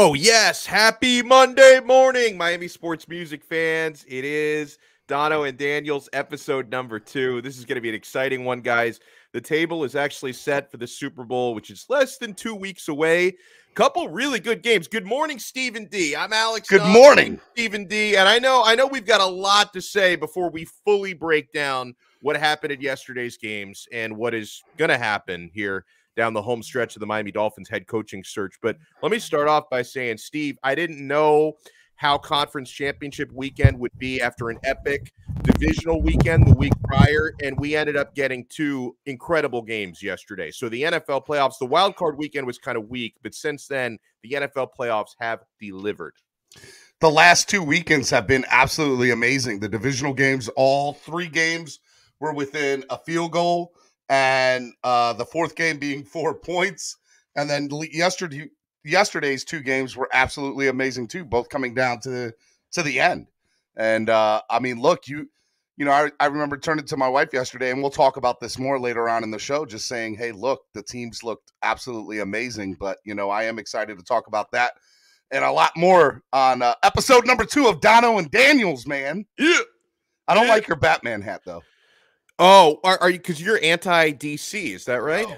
Oh, yes. Happy Monday morning, Miami sports music fans. It is Donno and Daniels episode number two. This is going to be an exciting one, guys. The table is actually set for the Super Bowl, which is less than two weeks away. Couple really good games. Good morning, Stephen D. I'm Alex. Good morning, Stephen D. And I know, I know we've got a lot to say before we fully break down what happened at yesterday's games and what is going to happen here down the home stretch of the Miami Dolphins head coaching search. But let me start off by saying, Steve, I didn't know how conference championship weekend would be after an epic divisional weekend the week prior and we ended up getting two incredible games yesterday. So the nfl playoffs the wild card weekend was kind of weak but since then the nfl playoffs have delivered. The last two weekends have been absolutely amazing. The divisional games all three games were within a field goal and uh, the fourth game being four points. And then yesterday, yesterday's two games were absolutely amazing too, both coming down to the to the end. And uh, I mean, look, you you know, I, I remember turning to my wife yesterday, and we'll talk about this more later on in the show, just saying, hey, look, the teams looked absolutely amazing. But, you know, I am excited to talk about that and a lot more on uh, episode number two of Donno and Daniels, man. Yeah. I don't yeah. like your Batman hat, though. Oh, are, are you because you're anti DC? Is that right? No,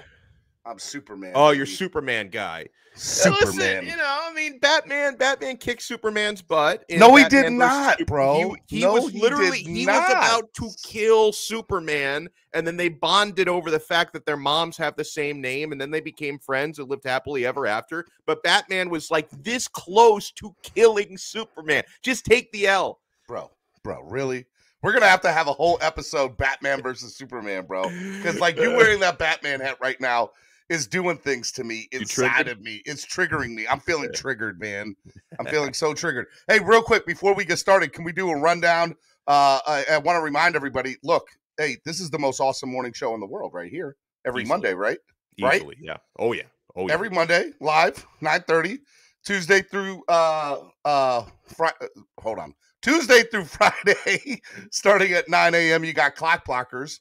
I'm Superman. Oh, you're Superman guy. Superman. Listen, you know, I mean, Batman. Batman kicked Superman's butt. No, he Batman did not, Super- bro. He, he no, was literally he, he was about to kill Superman, and then they bonded over the fact that their moms have the same name, and then they became friends and lived happily ever after. But Batman was like this close to killing Superman. Just take the L, bro. Bro, really? We're gonna have to have a whole episode Batman versus Superman, bro. Because like you wearing that Batman hat right now is doing things to me inside of me. It's triggering me. I'm feeling triggered, man. I'm feeling so triggered. Hey, real quick before we get started, can we do a rundown? Uh, I, I want to remind everybody. Look, hey, this is the most awesome morning show in the world, right here, every Easily. Monday, right? Easily, Right? yeah. Oh yeah. Oh yeah. Every Monday, live, nine thirty, Tuesday through uh uh Friday. Hold on. Tuesday through Friday, starting at 9 a.m. You got clock blockers.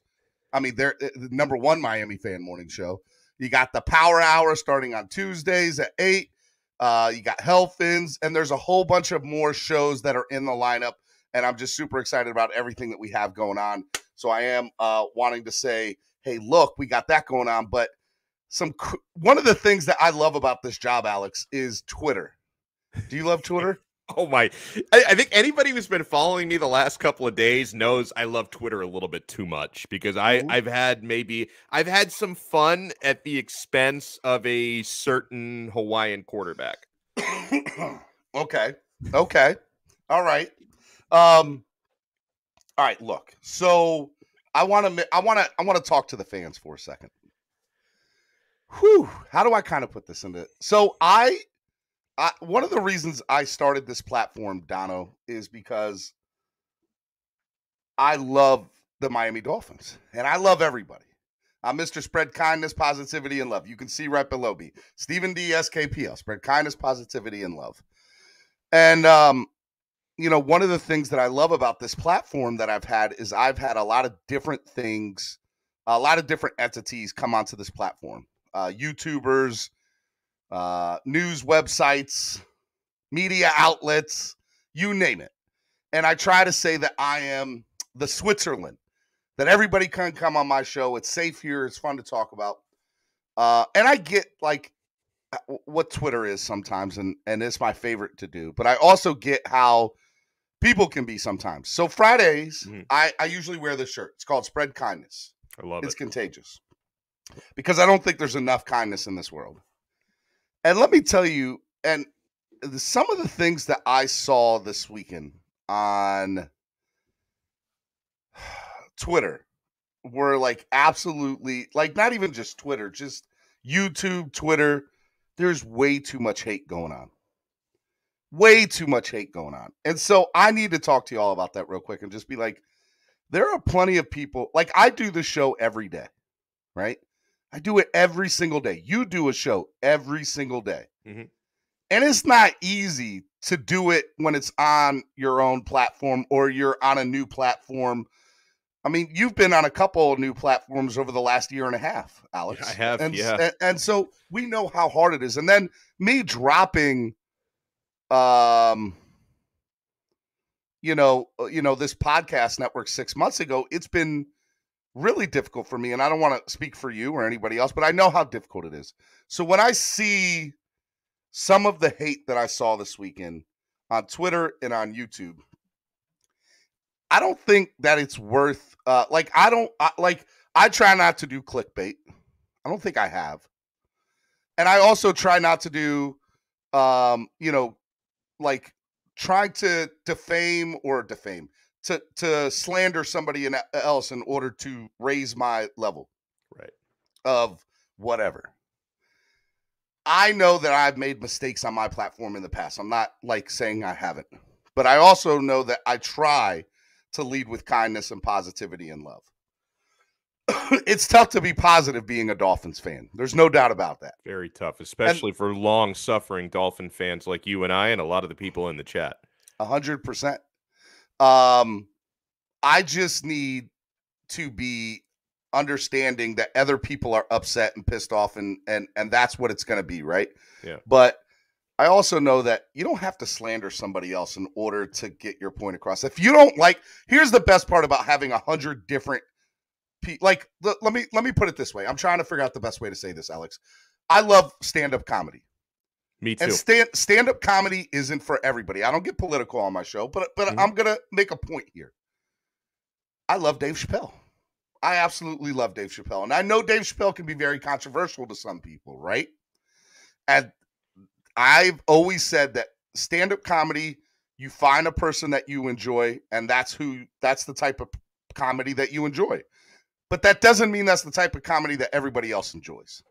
I mean, they're the number one Miami fan morning show. You got the Power Hour starting on Tuesdays at 8. Uh, you got Hellfins, and there's a whole bunch of more shows that are in the lineup. And I'm just super excited about everything that we have going on. So I am uh, wanting to say, hey, look, we got that going on. But some one of the things that I love about this job, Alex, is Twitter. Do you love Twitter? Oh my! I, I, think anybody who's been following me the last couple of days knows I love Twitter a little bit too much because I I've had maybe I've had some fun at the expense of a certain Hawaiian quarterback. okay, okay, all right, um, all right. Look, so I want to I want to I want to talk to the fans for a second. Whew, how do I kind of put this into? So I I, one of the reasons I started this platform, Donno, is because I love the Miami Dolphins and I love everybody. I'm Mr. Spread Kindness, Positivity, and Love. You can see right below me. Stephen D. SKPL, Spread Kindness, Positivity, and Love. And, um, you know, one of the things that I love about this platform that I've had is I've had a lot of different things, a lot of different entities come onto this platform. Uh, YouTubers, uh, news websites, media outlets, you name it. And I try to say that I am the Switzerland, that everybody can come on my show. It's safe here, it's fun to talk about. Uh, and I get like uh, what Twitter is sometimes, and, and it's my favorite to do. But I also get how people can be sometimes. So Fridays, mm-hmm. I, I usually wear this shirt. It's called Spread Kindness. I love it's it. It's contagious because I don't think there's enough kindness in this world. And let me tell you, and some of the things that I saw this weekend on Twitter were like absolutely like not even just Twitter, just YouTube, Twitter. There's way too much hate going on. Way too much hate going on. And so I need to talk to you all about that real quick and just be like, there are plenty of people, like I do the show every day, right? I do it every single day. You do a show every single day. Mm-hmm. And it's not easy to do it when it's on your own platform or you're on a new platform. I mean, you've been on a couple of new platforms over the last year and a half, Alex. I have, and, yeah. And, and so we know how hard it is. And then me dropping um, you know, uh, you know, this podcast network six months ago, it's been really difficult for me. And I don't want to speak for you or anybody else, but I know how difficult it is. So when I see some of the hate that I saw this weekend on Twitter and on YouTube, I don't think that it's worth uh like I don't I, like I try not to do clickbait. I don't think I have. And I also try not to do um you know like trying to defame or defame to to slander somebody else in order to raise my level right of whatever i know that i've made mistakes on my platform in the past i'm not like saying i haven't but i also know that i try to lead with kindness and positivity and love it's tough to be positive being a Dolphins fan. There's no doubt about that. Very tough, especially and, for long suffering Dolphin fans like you and I and a lot of the people in the chat. A hundred percent. Um, I just need to be understanding that other people are upset and pissed off and and and that's what it's going to be, right? Yeah. But I also know that you don't have to slander somebody else in order to get your point across. If you don't like, here's the best part about having a hundred different people. like let me let me put it this way. I'm trying to figure out the best way to say this, Alex. I love stand-up comedy. Me too. And stand stand-up comedy isn't for everybody. I don't get political on my show, but but mm-hmm. I'm gonna make a point here. I love Dave Chappelle. I absolutely love Dave Chappelle. And I know Dave Chappelle can be very controversial to some people, right? And I've always said that stand-up comedy, you find a person that you enjoy, and that's who that's the type of comedy that you enjoy. But that doesn't mean that's the type of comedy that everybody else enjoys.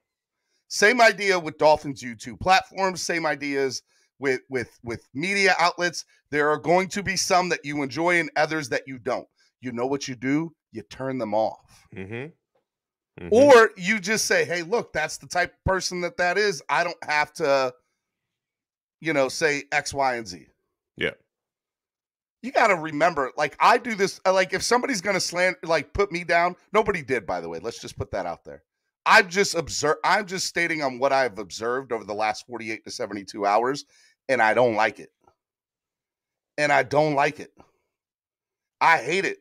Same idea with Dolphins YouTube platforms, same ideas with with with media outlets. There are going to be some that you enjoy and others that you don't. You know what you do? You turn them off. Mm-hmm. Mm-hmm. Or you just say, "Hey, look, that's the type of person that that is. I don't have to, you know, say X, Y, and Z." Yeah you got to remember, like I do this. Like if somebody's gonna slant, like put me down, nobody did, by the way. Let's just put that out there. I've just observed. I'm just stating on what I've observed over the last 48 to 72 hours, and I don't like it. And I don't like it. I hate it.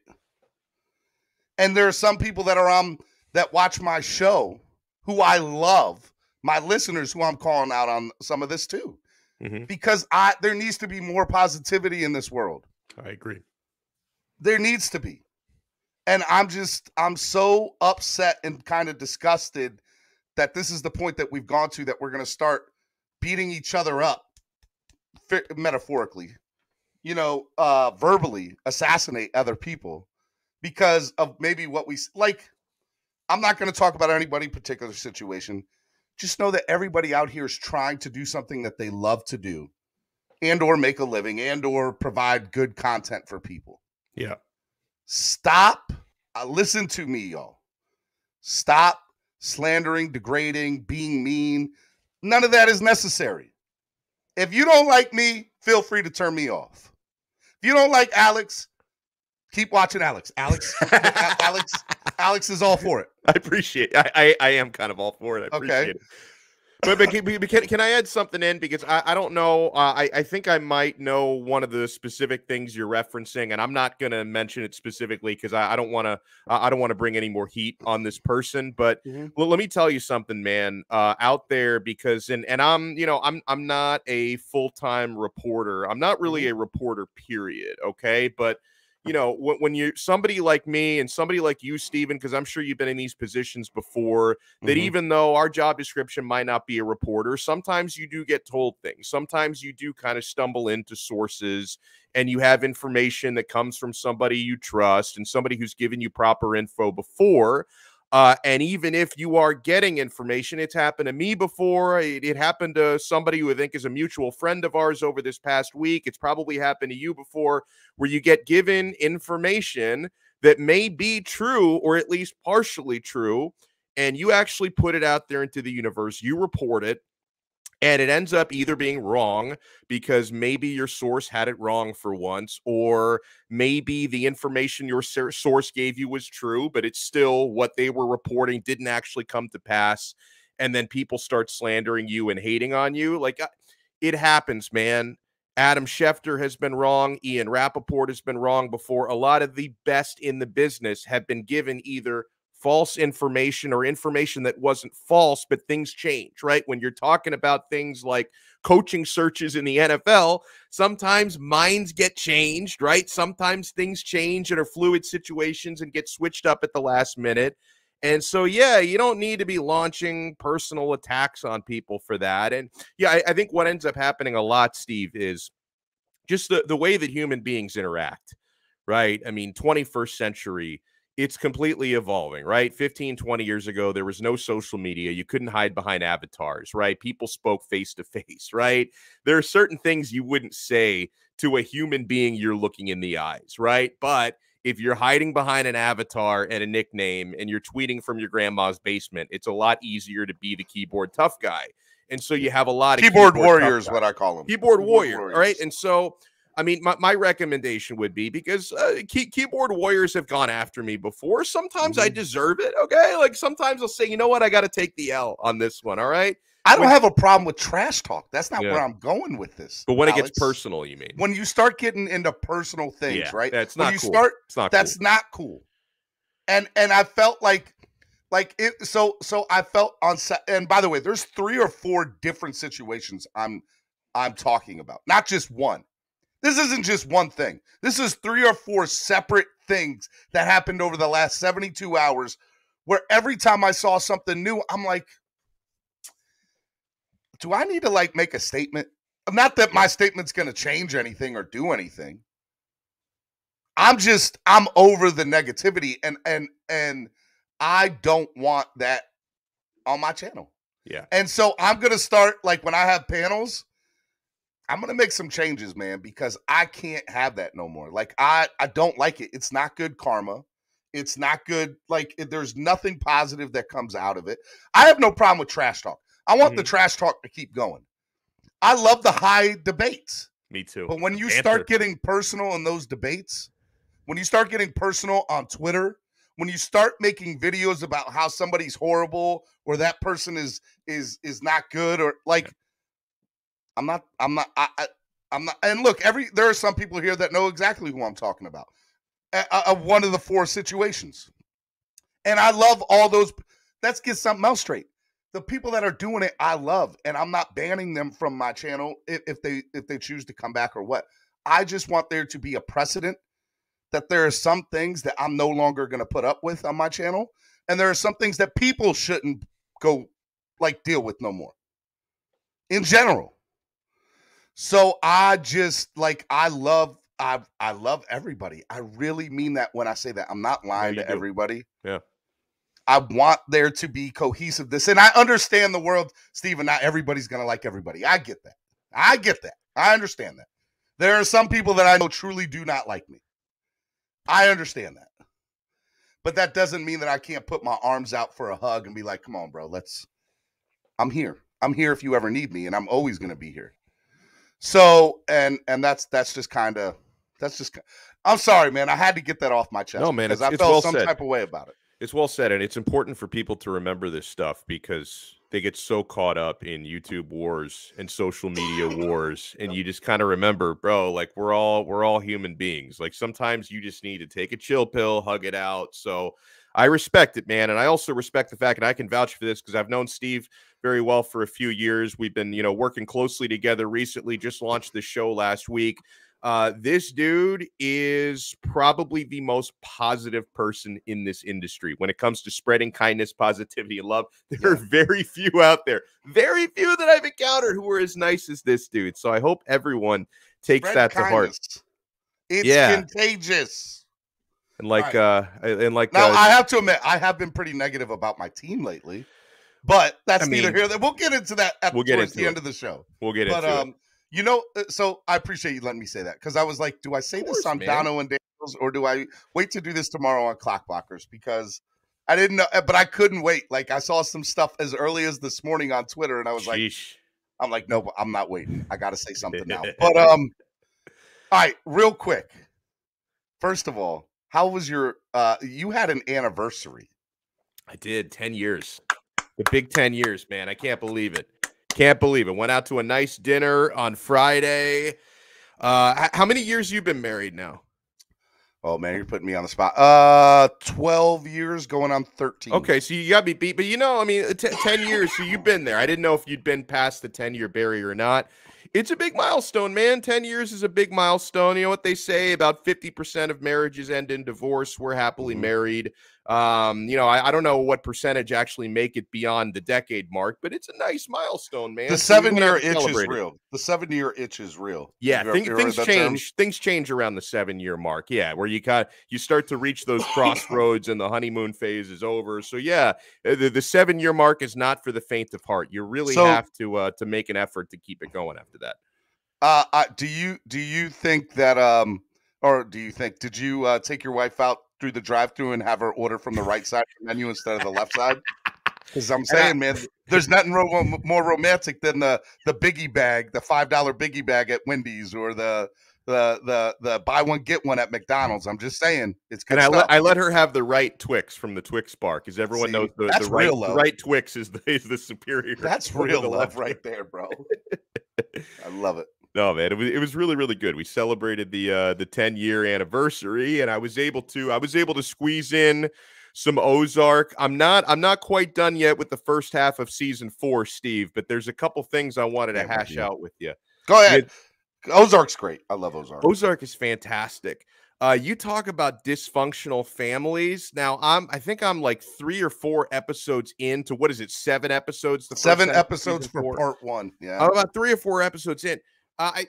And there are some people that are on that watch my show who I love, my listeners who I'm calling out on some of this too. Mm-hmm. Because I there needs to be more positivity in this world. I agree. There needs to be. And I'm just, I'm so upset and kind of disgusted that this is the point that we've gone to that we're going to start beating each other up metaphorically, you know, uh, verbally assassinate other people because of maybe what we like. I'm not going to talk about anybody particular situation. Just know that everybody out here is trying to do something that they love to do and or make a living and or provide good content for people. Yeah. Stop. Uh, listen to me, y'all. Stop slandering, degrading, being mean. None of that is necessary. If you don't like me, feel free to turn me off. If you don't like Alex, keep watching Alex. Alex, Alex, Alex is all for it. I appreciate. I, I, I am kind of all for it. I appreciate okay. it but, but, can, can, can, I add something in because I, I don't know uh, I, I think I might know one of the specific things you're referencing and I'm not going to mention it specifically because I, I, don't want to I don't want to bring any more heat on this person but mm-hmm. well, let me tell you something man uh, out there because and and I'm you know I'm I'm not a full-time reporter I'm not really mm-hmm. a reporter period okay but you know, when, when you're somebody like me and somebody like you, Stephen, because I'm sure you've been in these positions before, that mm-hmm. even though our job description might not be a reporter, sometimes you do get told things. Sometimes you do kind of stumble into sources and you have information that comes from somebody you trust and somebody who's given you proper info before. Uh, and even if you are getting information, it's happened to me before. It, it, happened to somebody who I think is a mutual friend of ours over this past week. It's probably happened to you before, where you get given information that may be true or at least partially true. And you actually put it out there into the universe, you report it, and it ends up either being wrong because maybe your source had it wrong for once or maybe the information your source gave you was true but it's still what they were reporting didn't actually come to pass and then people start slandering you and hating on you like uh, it happens man Adam Schefter has been wrong. Ian Rapoport has been wrong before. A lot of the best in the business have been given either false information or information that wasn't false, but things change, right? When you're talking about things like coaching searches in the NFL, sometimes minds get changed, right? Sometimes things change and are fluid situations and get switched up at the last minute. And so, yeah, you don't need to be launching personal attacks on people for that. And yeah, I, I think what ends up happening a lot, Steve, is just the, the way that human beings interact, right? I mean, 21st century, it's completely evolving, right? 15, 20 years ago, there was no social media. You couldn't hide behind avatars, right? People spoke face to face, right? There are certain things you wouldn't say to a human being you're looking in the eyes, right? But if you're hiding behind an avatar and a nickname and you're tweeting from your grandma's basement, it's a lot easier to be the keyboard tough guy. And so you have a lot of keyboard, keyboard warriors, what I call them. Keyboard, keyboard warrior, warriors. right? And so I mean, my, my recommendation would be because uh, key, keyboard warriors have gone after me before. Sometimes mm-hmm. I deserve it. Okay. Like sometimes I'll say, you know what? I got to take the L on this one. All right. I don't when, have a problem with trash talk. That's not yeah. where I'm going with this. But when Alex. it gets personal, you mean? When you start getting into personal things, yeah, right? That's not when you cool. start it's not that's cool. not cool. And and I felt like like it so so I felt on set and by the way, there's three or four different situations I'm I'm talking about. Not just one. This isn't just one thing. This is three or four separate things that happened over the last 72 hours where every time I saw something new, I'm like, do I need to like make a statement? Not that my statement's going to change anything or do anything. I'm just I'm over the negativity and and and I don't want that on my channel. Yeah. And so I'm going to start like when I have panels, I'm gonna make some changes, man, because I can't have that no more. Like I, I don't like it. It's not good karma. It's not good. Like there's nothing positive that comes out of it. I have no problem with trash talk. I want mm-hmm. the trash talk to keep going. I love the high debates. Me too. But when you Answer. start getting personal in those debates, when you start getting personal on Twitter, when you start making videos about how somebody's horrible or that person is is is not good or like yeah I'm not. I'm not. I, I, I'm not. And look, every there are some people here that know exactly who I'm talking about. Of one of the four situations, and I love all those. Let's get something else straight. The people that are doing it, I love, and I'm not banning them from my channel if, if they if they choose to come back or what. I just want there to be a precedent that there are some things that I'm no longer going to put up with on my channel, and there are some things that people shouldn't go like deal with no more. In general, so I just like I love I I love everybody. I really mean that when I say that. I'm not lying to do. everybody. Yeah. I want there to be cohesiveness. And I understand the world, Stephen. Not everybody's gonna like everybody. I get that. I get that. I understand that. There are some people that I know truly do not like me. I understand that. But that doesn't mean that I can't put my arms out for a hug and be like, come on, bro, let's I'm here. I'm here if you ever need me, and I'm always gonna be here. So and and that's that's just kind of that's just I'm sorry, man. I had to get that off my chest. No, man, because I felt well some said. type of way about it. It's well said, and it's important for people to remember this stuff because they get so caught up in YouTube wars and social media wars, and you just kind of remember, bro, like we're all we're all human beings. Like sometimes you just need to take a chill pill, hug it out. So I respect it, man, and I also respect the fact, and I can vouch for this because I've known Steve very well for a few years. We've been, you know, working closely together recently, just launched the show last week. Uh, this dude is probably the most positive person in this industry when it comes to spreading kindness, positivity, and love. There are very few out there, very few that I've encountered who are as nice as this dude. So I hope everyone takes Spread that kindness. to heart. It's yeah. contagious. And like, right. uh, and like, now uh, I have to admit, I have been pretty negative about my team lately. But that's I mean, neither here. That we'll get into that at we'll get towards the it. end of the show. We'll get but, into um, it. You know, uh, so I appreciate you letting me say that because I was like, do I say course, this on man. Donno and Daniels or do I wait to do this tomorrow on Clockblockers? Because I didn't know, uh, but I couldn't wait. Like I saw some stuff as early as this morning on Twitter, and I was Sheesh. like, I'm like, no, I'm not waiting. I got to say something now. But um, all right, real quick. First of all, how was your? uh You had an anniversary. I did ten years. The big 10 years, man. I can't believe it. Can't believe it. Went out to a nice dinner on Friday. Uh, how many years you been married now? Oh man, you're putting me on the spot. Uh, twelve years, going on thirteen. Okay, so you got me beat, but you know, I mean, t- ten years. So you've been there. I didn't know if you'd been past the ten year barrier or not. It's a big milestone, man. Ten years is a big milestone. You know what they say about fifty percent of marriages end in divorce. We're happily Mhm. married. Um, you know, I, I don't know what percentage actually make it beyond the decade mark, but it's a nice milestone, man. The seven year itch is real. The seven year itch is real. Yeah, Have you thing, things that term? change. Things change around the seven year mark. Yeah, where you kind you start to reach those crossroads and the honeymoon phase is over. So yeah, uh, the, the seven year mark is not for the faint of heart. You really So- have to uh, to make an effort to keep it going after that. Uh, uh, do you do you think that um, or do you think did you uh, take your wife out through the drive through and have her order from the right side of the menu instead of the left side? Because I'm saying, man, there's nothing ro- more romantic than the the biggie bag, the five dollar biggie bag at Wendy's, or the the the the buy one get one at McDonald's. I'm just saying, it's good And I let I let her have the right Twix from the Twix bar because everyone See, knows the, the right love. right Twix is the is the superior. That's real love right there, bro. I love it. No, man, it was it was really really good. We celebrated the uh the 10 year anniversary and I was able to I was able to squeeze in some Ozark. I'm not I'm not quite done yet with the first half of season 4, Steve, but there's a couple things I wanted to hash out with you. Go ahead. Ozark's great. I love Ozark. Ozark is fantastic. Uh, you talk about dysfunctional families. Now, I'm I think I'm like three or four episodes into what is it? Seven episodes. The Seven episodes for four? part one. Yeah. I'm about three or four episodes in. Uh, I,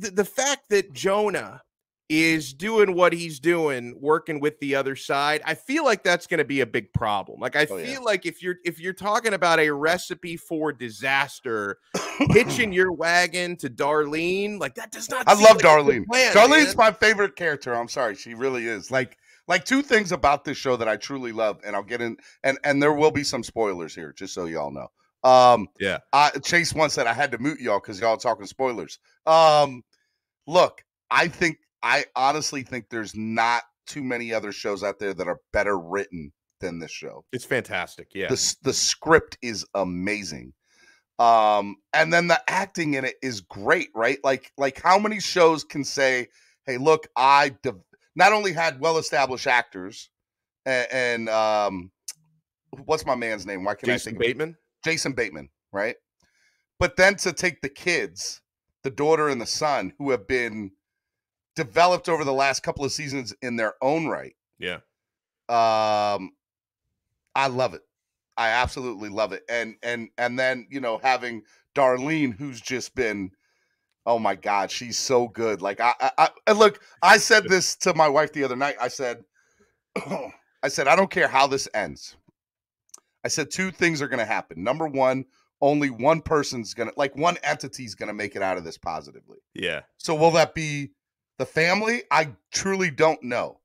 the, the fact that Jonah is doing what he's doing, working with the other side, I feel like that's going to be a big problem. Like I Oh, feel yeah. like if you're if you're talking about a recipe for disaster, hitching your wagon to Darlene, like that does not. I love like Darlene. plan, Darlene's man. my favorite character. I'm sorry, she really is. Like, like two things about this show that I truly love, and I'll get in, and and there will be some spoilers here, just so y'all know. Um, Yeah. I, Chase once said I had to mute y'all because y'all talking spoilers. Um, look, I think I honestly think there's not too many other shows out there that are better written than this show. It's fantastic. Yeah. the the script is amazing um and then the acting in it is great right like like how many shows can say hey look i de- not only had well established actors and, and um what's my man's name why can't i Jason think of? Bateman. Jason bateman right? But then to take the kids the daughter and the son who have been developed over the last couple of seasons in their own right Yeah. um i love it. I absolutely love it. And and and then you know having darlene who's just been oh my god she's so good. Like i i, I look i said this to my wife the other night. I said i said i don't care how this ends i said two things are going to happen number one only one person's going to like one entity's going to make it out of this positively Yeah. so will that be the family i truly don't know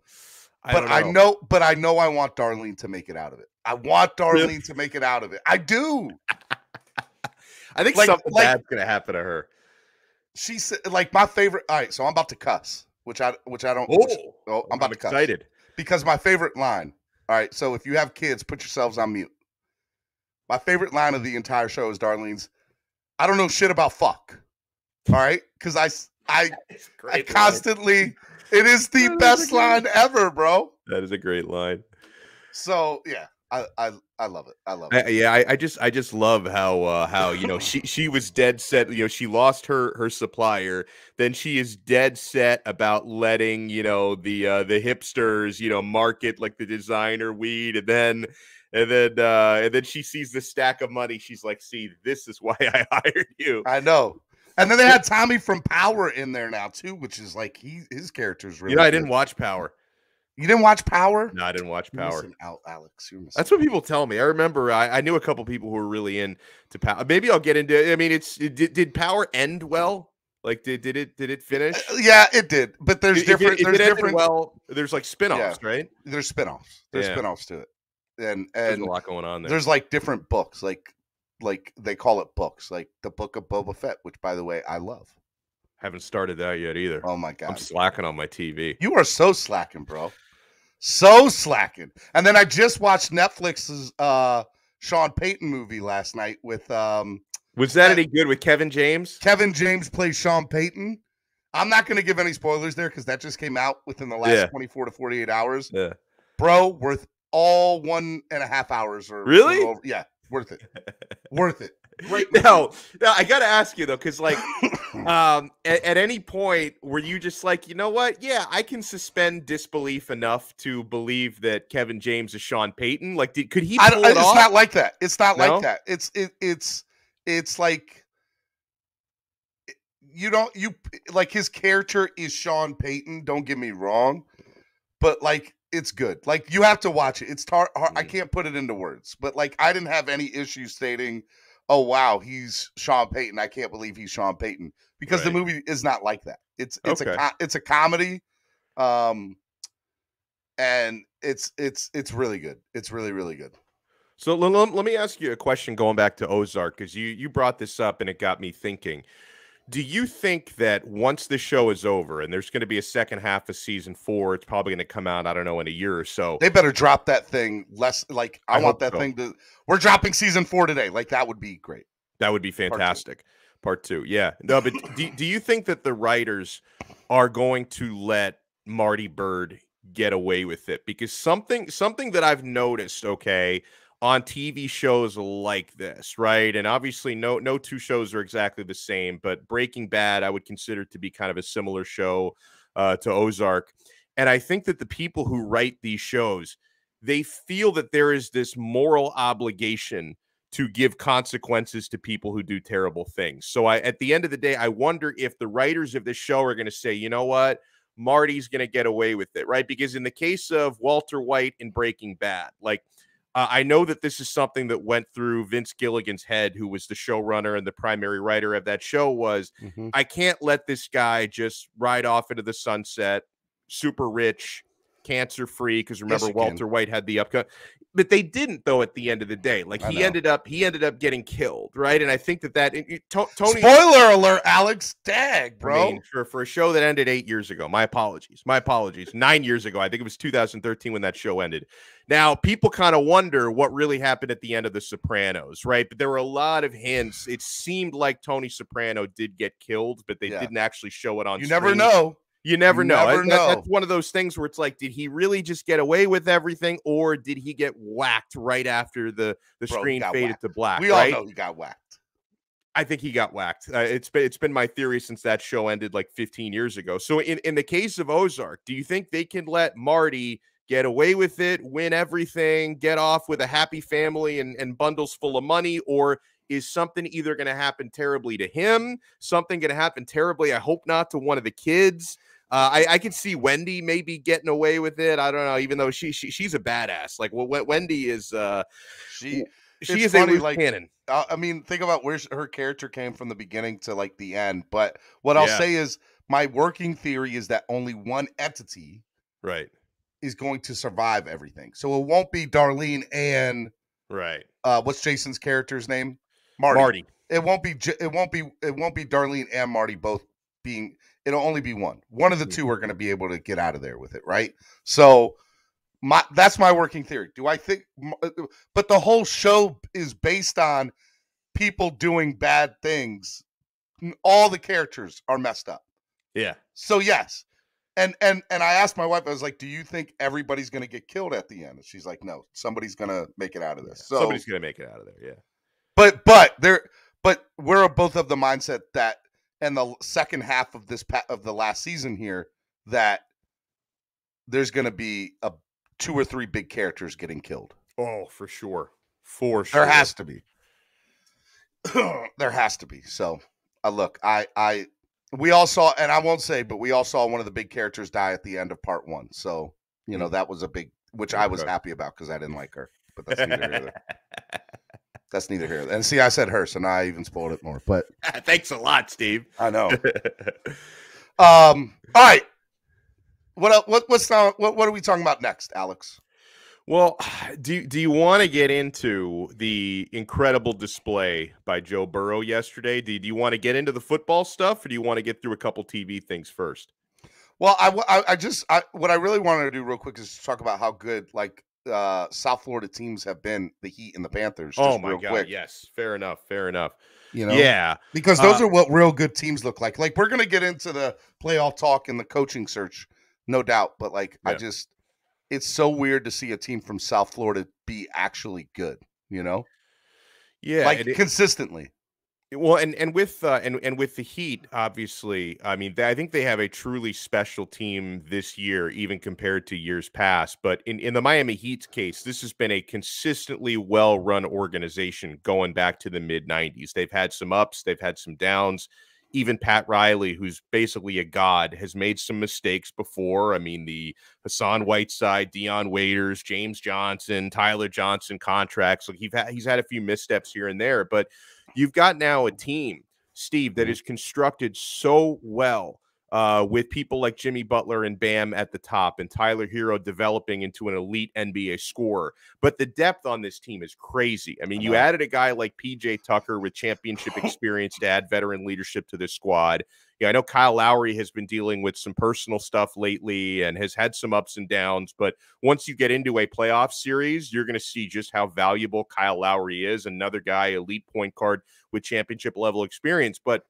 I but don't I know, but I know I want Darlene to make it out of it. I want? Darlene to make it out of it. I do. I think like- something like- bad's gonna happen to her. She said, like my favorite. All right, so I'm about to cuss, which I, which I don't. which- Oh, oh, I'm about to cuss excited. because my favorite line. All right, so if you have kids, put yourselves on mute. My favorite line of the entire show is Darlene's. I don't know shit about fuck. All right, because I, I, a I great line. constantly. It is the That is best a line ever, bro. That is a great line. So yeah, I, I, I love it. I love it. I, yeah, I, I just I just love how uh, how you know she she was dead set. You know, she lost her her supplier. Then she is dead set about letting you know the uh, the hipsters you know market like the designer weed, and then and then uh, and then she sees the stack of money. She's like, "See, this is why I hired you." I know. And then they had Tommy from Power in there now too, which is like he his character's really. you know, I didn't watch Power. You didn't watch Power? No, I didn't watch Power. out, Alex. That's what people tell me. I remember I, I knew a couple people who were really into Power. Maybe I'll get into. I mean, it's it, did, did Power end well? Like did did it did it finish? Uh, Yeah, it did. But there's it- different. if it there's different. Well, there's like spin-offs, right? there's spin-offs. There's Yeah. spin-offs to it, and There's and a lot going on there. there's like different books, like like they call it books, like the Book of Boba Fett, which by the way I love. Haven't started that yet either. Oh my god, I'm slacking on my TV. you are so slacking, bro. So slacking. And then I just watched Netflix's uh Sean Payton movie last night with um Was that any good with Kevin James? Kevin James plays Sean Payton. I'm not going to give any spoilers there because that just came out within the last Yeah. 24 to 48 hours. Yeah. Bro, worth all one and a half hours or Really? or yeah, worth it. worth it. right now No, no, I gotta ask you though, because like, um, at, at any point were you just like, you know what? Yeah, I can suspend disbelief enough to believe that Kevin James is Sean Payton. Like, did could he I it it's off? not like that. It's not No? like that. It's it, it's it's like you don't you like his character is Sean Payton. Don't get me wrong, but like it's good. Like you have to watch it. It's tar- hard. I can't put it into words, but like I didn't have any issue stating, "Oh wow, he's Sean Payton." I can't believe he's Sean Payton because the movie is not like that. It's it's Okay. a co- it's a comedy, um, and it's it's it's really good. It's really really good. So let, let- let me ask you a question going back to Ozark because you you brought this up and it got me thinking. Do you think that once the show is over and there's going to be a second half of season four, it's probably going to come out, I don't know, in a year or so? They better drop that thing less. Like I, I want that so. thing to. We're dropping season four today. Like that would be great. That would be two. fantastic. Part two. Yeah. No, but do, do you think that the writers are going to let Marty Byrde get away with it? Because something something that I've noticed, okay, on TV shows like this, right? And obviously no no two shows are exactly the same, but Breaking Bad I would consider to be kind of a similar show uh, to Ozark. And I think that the people who write these shows, they feel that there is this moral obligation to give consequences to people who do terrible things. So I at the end of the day, I wonder if the writers of this show are going to say, you know what? Marty's going to get away with it, right? Because in the case of Walter White in Breaking Bad, like uh, I know that this is something that went through Vince Gilligan's head, who was the showrunner and the primary writer of that show, was I can't let this guy just ride off into the sunset, super rich, cancer free. Because remember, can. Walter White had the upcut, but they didn't though. At the end of the day, like I he know. ended up, he ended up getting killed, right? And I think that that it- To- Tony. Spoiler alert, Alex. Dag, I bro. mean, for, for a show that ended eight years ago, my apologies. My apologies. Nine years ago. I think it was 2013 when that show ended. Now, people kind of wonder what really happened at the end of The Sopranos, right? But there were a lot of hints. It seemed like Tony Soprano did get killed, but they Yeah. didn't actually show it on you never know. You never know. never That- that- that's one of those things where it's like, did he really just get away with everything, or did he get whacked right after the, the Bro, screen faded whacked. to black? we right? all know he got whacked. I think he got whacked. Uh, it's been it's been my theory since that show ended like 15 years ago. So in in the case of Ozark, do you think they can let Marty get away with it, win everything, get off with a happy family and, and bundles full of money, or is something either going to happen terribly to him, something going to happen terribly? I hope not to one of the kids. Uh, I, I could see Wendy maybe getting away with it. I don't know, even though she, she she's a badass. Like well, Wendy is uh, She. she is funny, a like, cannon. Uh, I mean, think about where her character came from the beginning to like the end. But what I'll Yeah. say is, my working theory is that only one entity Right, is going to survive everything. So it won't be Darlene and right. uh, what's Jason's character's name? Marty. Marty. It won't be. It won't be. It won't be Darlene and Marty both being. It'll only be one. One of the two are going to be able to get out of there with it, right? So, my that's my working theory. Do I think? uh, But the whole show is based on people doing bad things. All the characters are messed up. Yeah. So yes. And and and I asked my wife, I was like, "Do you think everybody's going to get killed at the end?" And she's like, "No, somebody's going to make it out of this." So Somebody's gonna make it out of there. Yeah. but but there but we're both of the mindset that in the second half of this pa- of the last season here that there's going to be a two or three big characters getting killed. Oh, for sure. For sure. There has to be. there has to be. So, uh, look, I I we all saw and I won't say but we all saw one of the big characters die at the end of part 1. So, you know, that was a big which I was happy about cuz I didn't like her. But that's neither here nor there. That's neither here. And see, I said her, so now I even spoiled it more. But Thanks a lot, Steve. I know. Um. All right. What what what's now? What what are we talking about next, Alex? well, do do you want to get into the incredible display by Joe Burrow yesterday? Do, do you want to get into the football stuff, or do you want to get through a couple TV things first? Well, I I just I, what I really wanted to do real quick is talk about how good like uh, South Florida teams have been the Heat and the Panthers. Oh my real god, quick, yes, fair enough, fair enough. you know, Yeah, because those Uh, are what real good teams look like. Like we're gonna get into the playoff talk and the coaching search, no doubt. But like, I just, it's so weird to see a team from South Florida be actually good. You know, yeah. like it- consistently. Well, and and with uh, and and with the Heat, obviously, I mean, I think they have a truly special team this year, even compared to years past. But in in the Miami Heat's case, this has been a consistently well run organization going back to the mid '90s. They've had some ups, they've had some downs. Even Pat Riley, who's basically a god, has made some mistakes before. I mean, the Hassan Whiteside, Dion Waiters, James Johnson, Tyler Johnson contracts. Like he's had he's had a few missteps here and there, but you've got now a team, Steve, that is constructed so well uh, with people like Jimmy Butler and Bam at the top, and Tyler Herro developing into an elite NBA scorer. But the depth on this team is crazy. I mean, you added a guy like PJ Tucker with championship experience to add veteran leadership to this squad. Yeah, I know Kyle Lowry has been dealing with some personal stuff lately and has had some ups and downs. But once you get into a playoff series, you're going to see just how valuable Kyle Lowry is. Another guy, elite point guard with championship level experience. But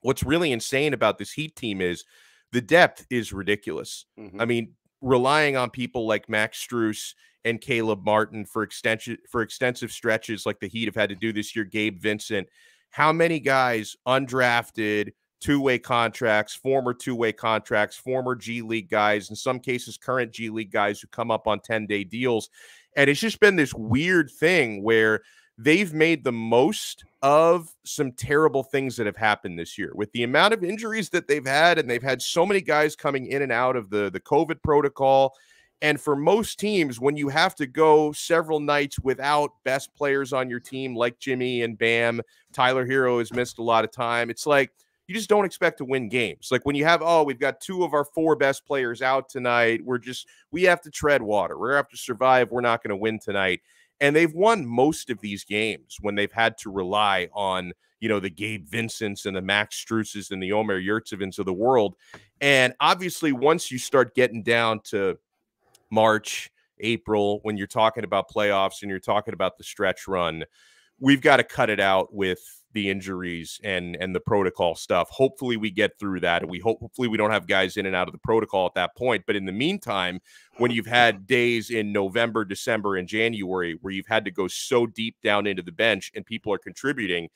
what's really insane about this Heat team is the depth is ridiculous. Mhm. I mean, relying on people like Max Strus and Caleb Martin for extension for extensive stretches like the Heat have had to do this year, Gabe Vincent. How many guys undrafted, two-way contracts, former two-way contracts, former G League guys, in some cases current G League guys who come up on 10-day deals. And it's just been this weird thing where they've made the most of some terrible things that have happened this year. With the amount of injuries that they've had and they've had so many guys coming in and out of the the covid protocol. And for most teams when you have to go several nights without best players on your team like jimmy and bam tyler herro has missed a lot of time. It's like you just don't expect to win games like when you have oh we've got two of our four best players out tonight we're just we have to tread water we're have to survive we're not going to win tonight and they've won most of these games when they've had to rely on you know the Gabe Vincents and the Max Struses and the Omer Yurtsevers of the world. And obviously, once you start getting down to March, April, when you're talking about playoffs and you're talking about the stretch run, we've got to cut it out with the injuries and and the protocol stuff. Hopefully we get through that and we hope hopefully we don't have guys in and out of the protocol at that point. But in the meantime, when you've had days in November, December, and January where you've had to go so deep down into the bench and people are contributing,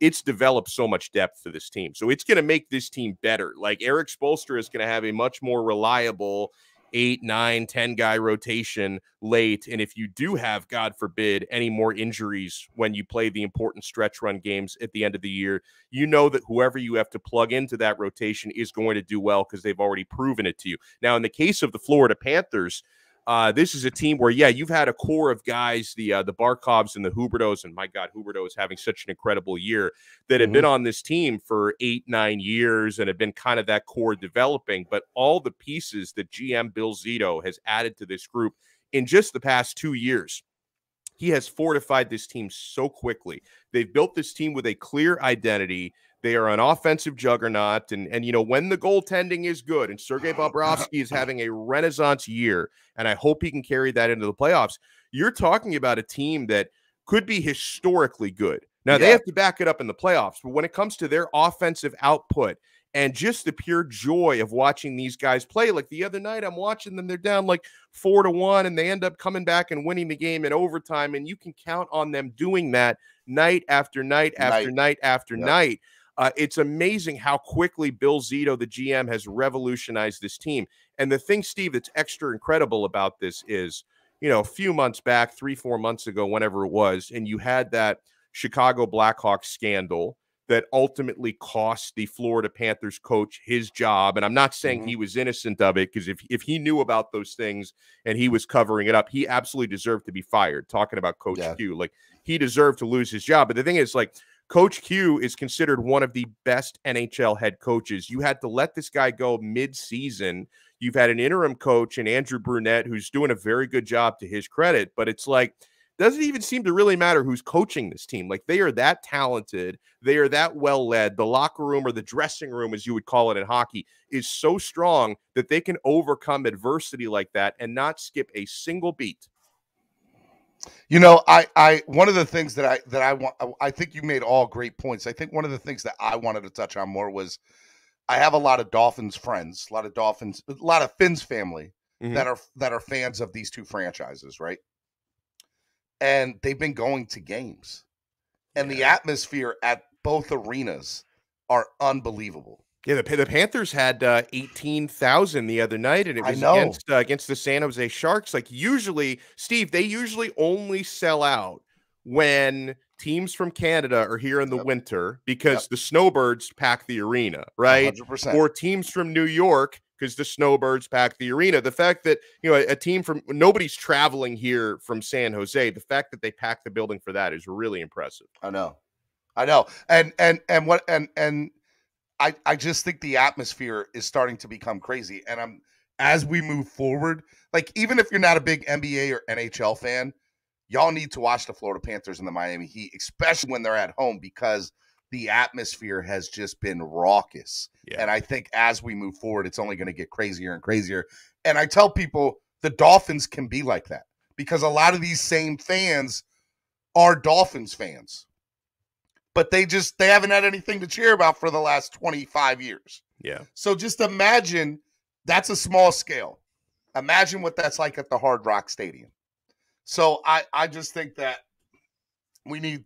it's developed so much depth for this team. So it's going to make this team better. Like Erik Spoelstra is going to have a much more reliable eight, nine, 10 guy rotation late. And if you do have, God forbid, any more injuries when you play the important stretch run games at the end of the year, you know that whoever you have to plug into that rotation is going to do well because they've already proven it to you. Now, in the case of the Florida Panthers, uh, this is a team where, yeah, you've had a core of guys, the uh, the Barkovs and the Huberdeaus, and my God, Huberdeau is having such an incredible year that have been on this team for eight, nine years and have been kind of that core developing. But all the pieces that GM Bill Zito has added to this group in just the past two years, he has fortified this team so quickly. They've built this team with a clear identity. They are an offensive juggernaut. And, and you know, when the goaltending is good and Sergei Bobrovsky is having a renaissance year, and I hope he can carry that into the playoffs, you're talking about a team that could be historically good. Now, they have to back it up in the playoffs, but when it comes to their offensive output and just the pure joy of watching these guys play, like the other night, I'm watching them, they're down like four to one, and they end up coming back and winning the game in overtime. And you can count on them doing that night after night after Night. night after Yep. night. Uh, it's amazing how quickly Bill Zito, the GM, has revolutionized this team. And the thing, Steve, that's extra incredible about this is, you know, a few months back, three, four months ago, whenever it was, and you had that Chicago Blackhawks scandal that ultimately cost the Florida Panthers coach his job. And I'm not saying Mhm. he was innocent of it because if if he knew about those things and he was covering it up, he absolutely deserved to be fired. Talking about Coach Yeah. Q, like he deserved to lose his job. But the thing is, like Coach Q is considered one of the best NHL head coaches. You had to let this guy go mid-season. You've had an interim coach and Andrew Brunette who's doing a very good job to his credit, but it's like doesn't even seem to really matter who's coaching this team. Like they are that talented, they are that well led. The locker room or the dressing room, as you would call it in hockey, is so strong that they can overcome adversity like that and not skip a single beat. You know, I, I, one of the things that I, that I want, I think you made all great points. I think one of the things that I wanted to touch on more was I have a lot of Dolphins friends, a lot of Dolphins, a lot of Fins family Mhm. that are, that are fans of these two franchises, right? And they've been going to games and the atmosphere at both arenas are unbelievable. Yeah, the, the Panthers had uh, eighteen thousand the other night, and it was against uh, against the San Jose Sharks. Like usually, Steve, they usually only sell out when teams from Canada are here in the Yep. winter because the Snowbirds pack the arena, right? 100%. Or teams from New York because the Snowbirds pack the arena. The fact that you know a, a team from nobody's traveling here from San Jose, the fact that they pack the building for that is really impressive. I know. I know. And and and what and and I I just think the atmosphere is starting to become crazy and I'm as we move forward, like even if you're not a big NBA or NHL fan, y'all need to watch the Florida Panthers and the Miami Heat, especially when they're at home because the atmosphere has just been raucous. Yeah. And I think as we move forward, it's only going to get crazier and crazier. And I tell people the Dolphins can be like that because a lot of these same fans are Dolphins fans. But they just they haven't had anything to cheer about for the last 25 years. Yeah. So just imagine that's a small scale. Imagine what that's like at the Hard Rock Stadium. So I I just think that we need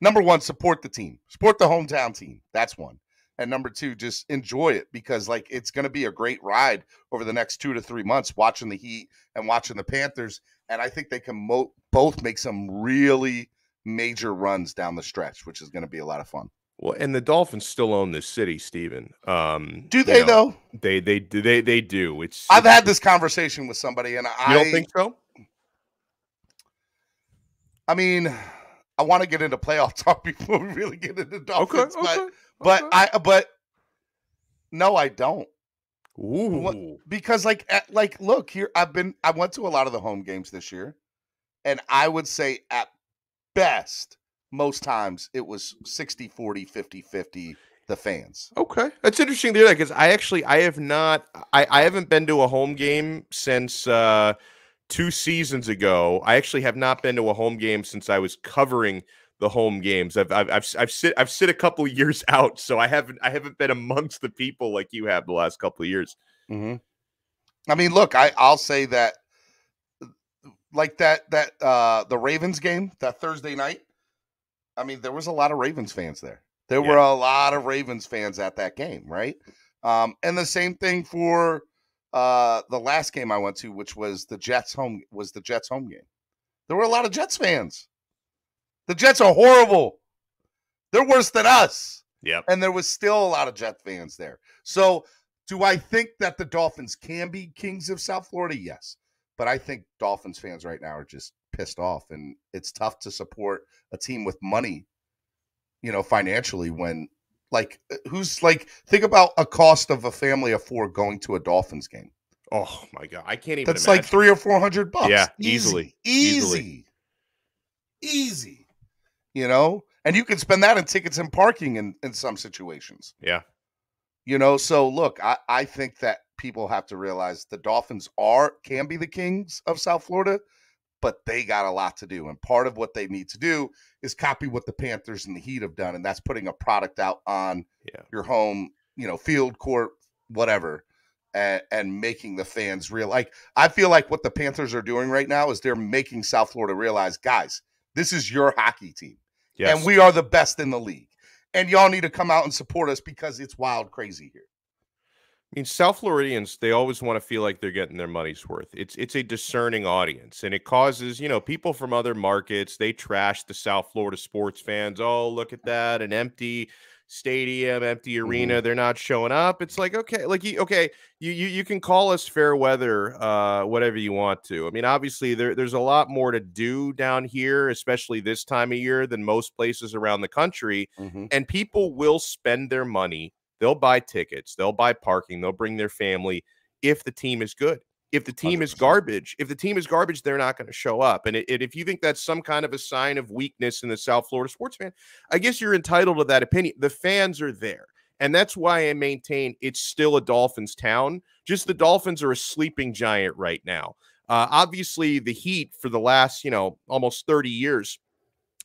number one support the team, support the hometown team. That's one. And number two, just enjoy it because like it's going to be a great ride over the next two to three months watching the Heat and watching the Panthers. And I think they can mo- both make some really major runs down the stretch, which is going to be a lot of fun. Well, and the Dolphins still own this city, Stephen. Um, Do you they know, though? They they do they they do. It's I've it's- had this conversation with somebody, and I don't think so? I mean, I want to get into playoff talk before we really get into Dolphins, Okay. but but okay. I but no, I don't Ooh. because like at, like look here, I've been I went to a lot of the home games this year, and I would say at best most times it was 60 40 50 50 the fans. Okay, that's interesting to hear that because I actually I have not I I haven't been to a home game since uh two seasons ago. I actually have not been to a home game since I was covering the home games. I've I've I've, I've sit I've sit a couple of years out, so I haven't I haven't been amongst the people like you have the last couple of years. Mm-hmm. I mean, look, I I'll say that like that that uh the Ravens game that Thursday night. I mean, there was a lot of Ravens fans there. There were a lot of Ravens fans at that game, right? Um, and the same thing for uh the last game I went to, which was the Jets home was the Jets home game. There were a lot of Jets fans. The Jets are horrible. They're worse than us Yep. and there was still a lot of Jet fans there. So, do I think that the Dolphins can be kings of South Florida? Yes, but I think Dolphins fans right now are just pissed off, and it's tough to support a team with money, you know, financially when. Like uh, who's like think about a cost of a family of four going to a Dolphins game. Oh my god, I can't even. That's like three or four hundred bucks. Yeah, easily. easy, easy. You know, and you can spend that in tickets and parking in in some situations. Yeah. You know, so look, I, I think that people have to realize the Dolphins are can be the kings of South Florida, but they got a lot to do. And part of what they need to do is copy what the Panthers and the Heat have done, and that's putting a product out on Yeah. your home, you know, field, court, whatever, and, and making the fans real. Like I feel like what the Panthers are doing right now is they're making South Florida realize, guys, this is your hockey team Yes. and we are the best in the league. And y'all need to come out and support us because it's wild crazy here. I mean, South Floridians, they always want to feel like they're getting their money's worth. It's it's a discerning audience, and it causes, you know, people from other markets, they trash the South Florida sports fans. Oh, look at that, an empty stadium, empty arena, they're not showing up. It's like, okay, like you okay, you you, you can call us fair weather, uh, whatever you want to. I mean, obviously there, there's a lot more to do down here, especially this time of year, than most places around the country and people will spend their money. They'll buy tickets, they'll buy parking, they'll bring their family if the team is good. If the team is 100%. garbage, if the team is garbage, they're not going to show up. And, it, and if you think that's some kind of a sign of weakness in the South Florida sports fan, I guess you're entitled to that opinion. The fans are there. And that's why I maintain it's still a Dolphins town. Just the Dolphins are a sleeping giant right now. Uh, obviously, the Heat for the last, you know, almost 30 years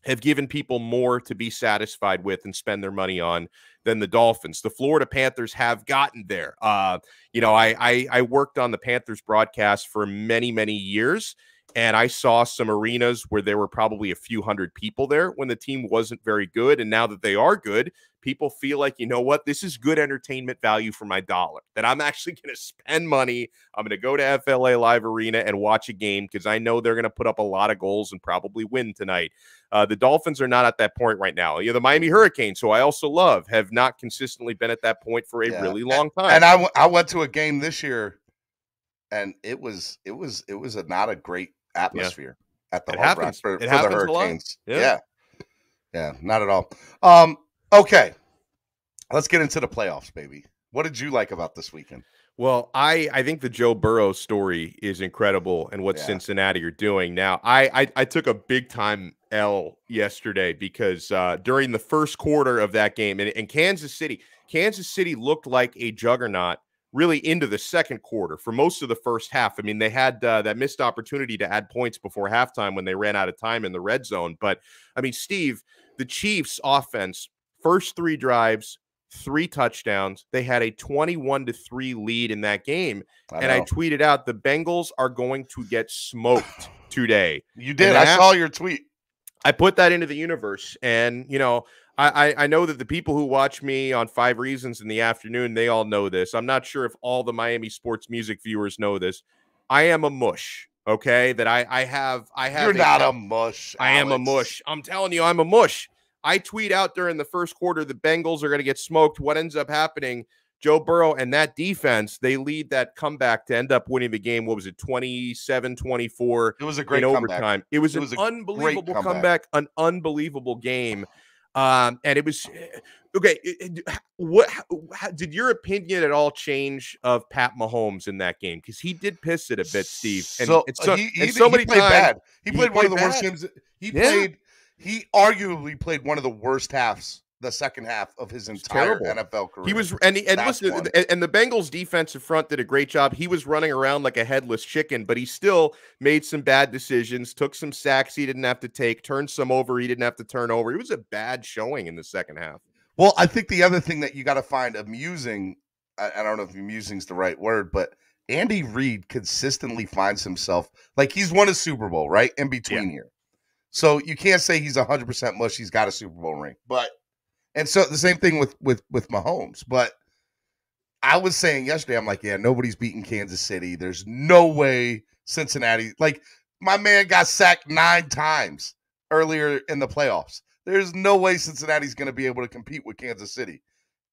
have given people more to be satisfied with and spend their money on than the Dolphins. The Florida Panthers have gotten there. Uh, you know, I, I I worked on the Panthers broadcast for many many years, and I saw some arenas where there were probably a few hundred people there when the team wasn't very good. And now that they are good, people feel like, you know what, this is good entertainment value for my dollar. That I'm actually going to spend money. I'm going to go to FLA Live Arena and watch a game because I know they're going to put up a lot of goals and probably win tonight. Uh, the Dolphins are not at that point right now. You know, the Miami Hurricanes, who I also love, have not consistently been at that point for a yeah. really long time. And I, w- I went to a game this year, and it was it was it was a not a great atmosphere yeah. at the it Hard happens. for, it for the Hurricanes. Yeah. yeah. yeah, not at all. Um, okay, let's get into the playoffs, baby. What did you like about this weekend? Well, I I think the Joe Burrow story is incredible and what yeah. Cincinnati are doing now. I, I, I took a big time L yesterday because uh, during the first quarter of that game in, in Kansas City, Kansas City looked like a juggernaut really into the second quarter for most of the first half. I mean, they had uh, that missed opportunity to add points before halftime when they ran out of time in the red zone. But I mean, Steve, the Chiefs' offense, first three drives, three touchdowns. They had a 21 to 3 lead in that game. I and I tweeted out the Bengals are going to get smoked today. You did. I saw your tweet. I put that into the universe. And, you know, I, I know that the people who watch me on Five Reasons in the afternoon, they all know this. I'm not sure if all the Miami sports music viewers know this. I am a mush. Okay, that I I have I have. You're a, not a mush. I am a mush. I'm telling you, I'm a mush. I tweet out during the first quarter the Bengals are going to get smoked. What ends up happening? Joe Burrow and that defense, they lead that comeback to end up winning the game. What was it, 27 24? It was a great overtime. It was, it was an unbelievable comeback. comeback, an unbelievable game. Um, and it was okay. What how, did your opinion at all change of Pat Mahomes in that game? Because he did piss it a bit, Steve. And, so, and so, he, he, and so many times bad. He played he one of the bad. worst games. He yeah. played he arguably played one of the worst halves the second half of his entire NFL career. He was and he, and listen and, and, the Bengals defensive front did a great job. He was running around like a headless chicken, but he still made some bad decisions, took some sacks he didn't have to take, turned some over he didn't have to turn over. It was a bad showing in the second half. Well, I think the other thing that you got to find amusing, I, I don't know if amusing is the right word, but Andy Reid consistently finds himself like he's won a Super Bowl, right? In between yeah. here. So you can't say he's 100% mush. He's got a Super Bowl ring. But and so the same thing with with with Mahomes, but I was saying yesterday I'm like, yeah, nobody's beating Kansas City. There's no way Cincinnati like my man got sacked 9 times earlier in the playoffs. There's no way Cincinnati's going to be able to compete with Kansas City.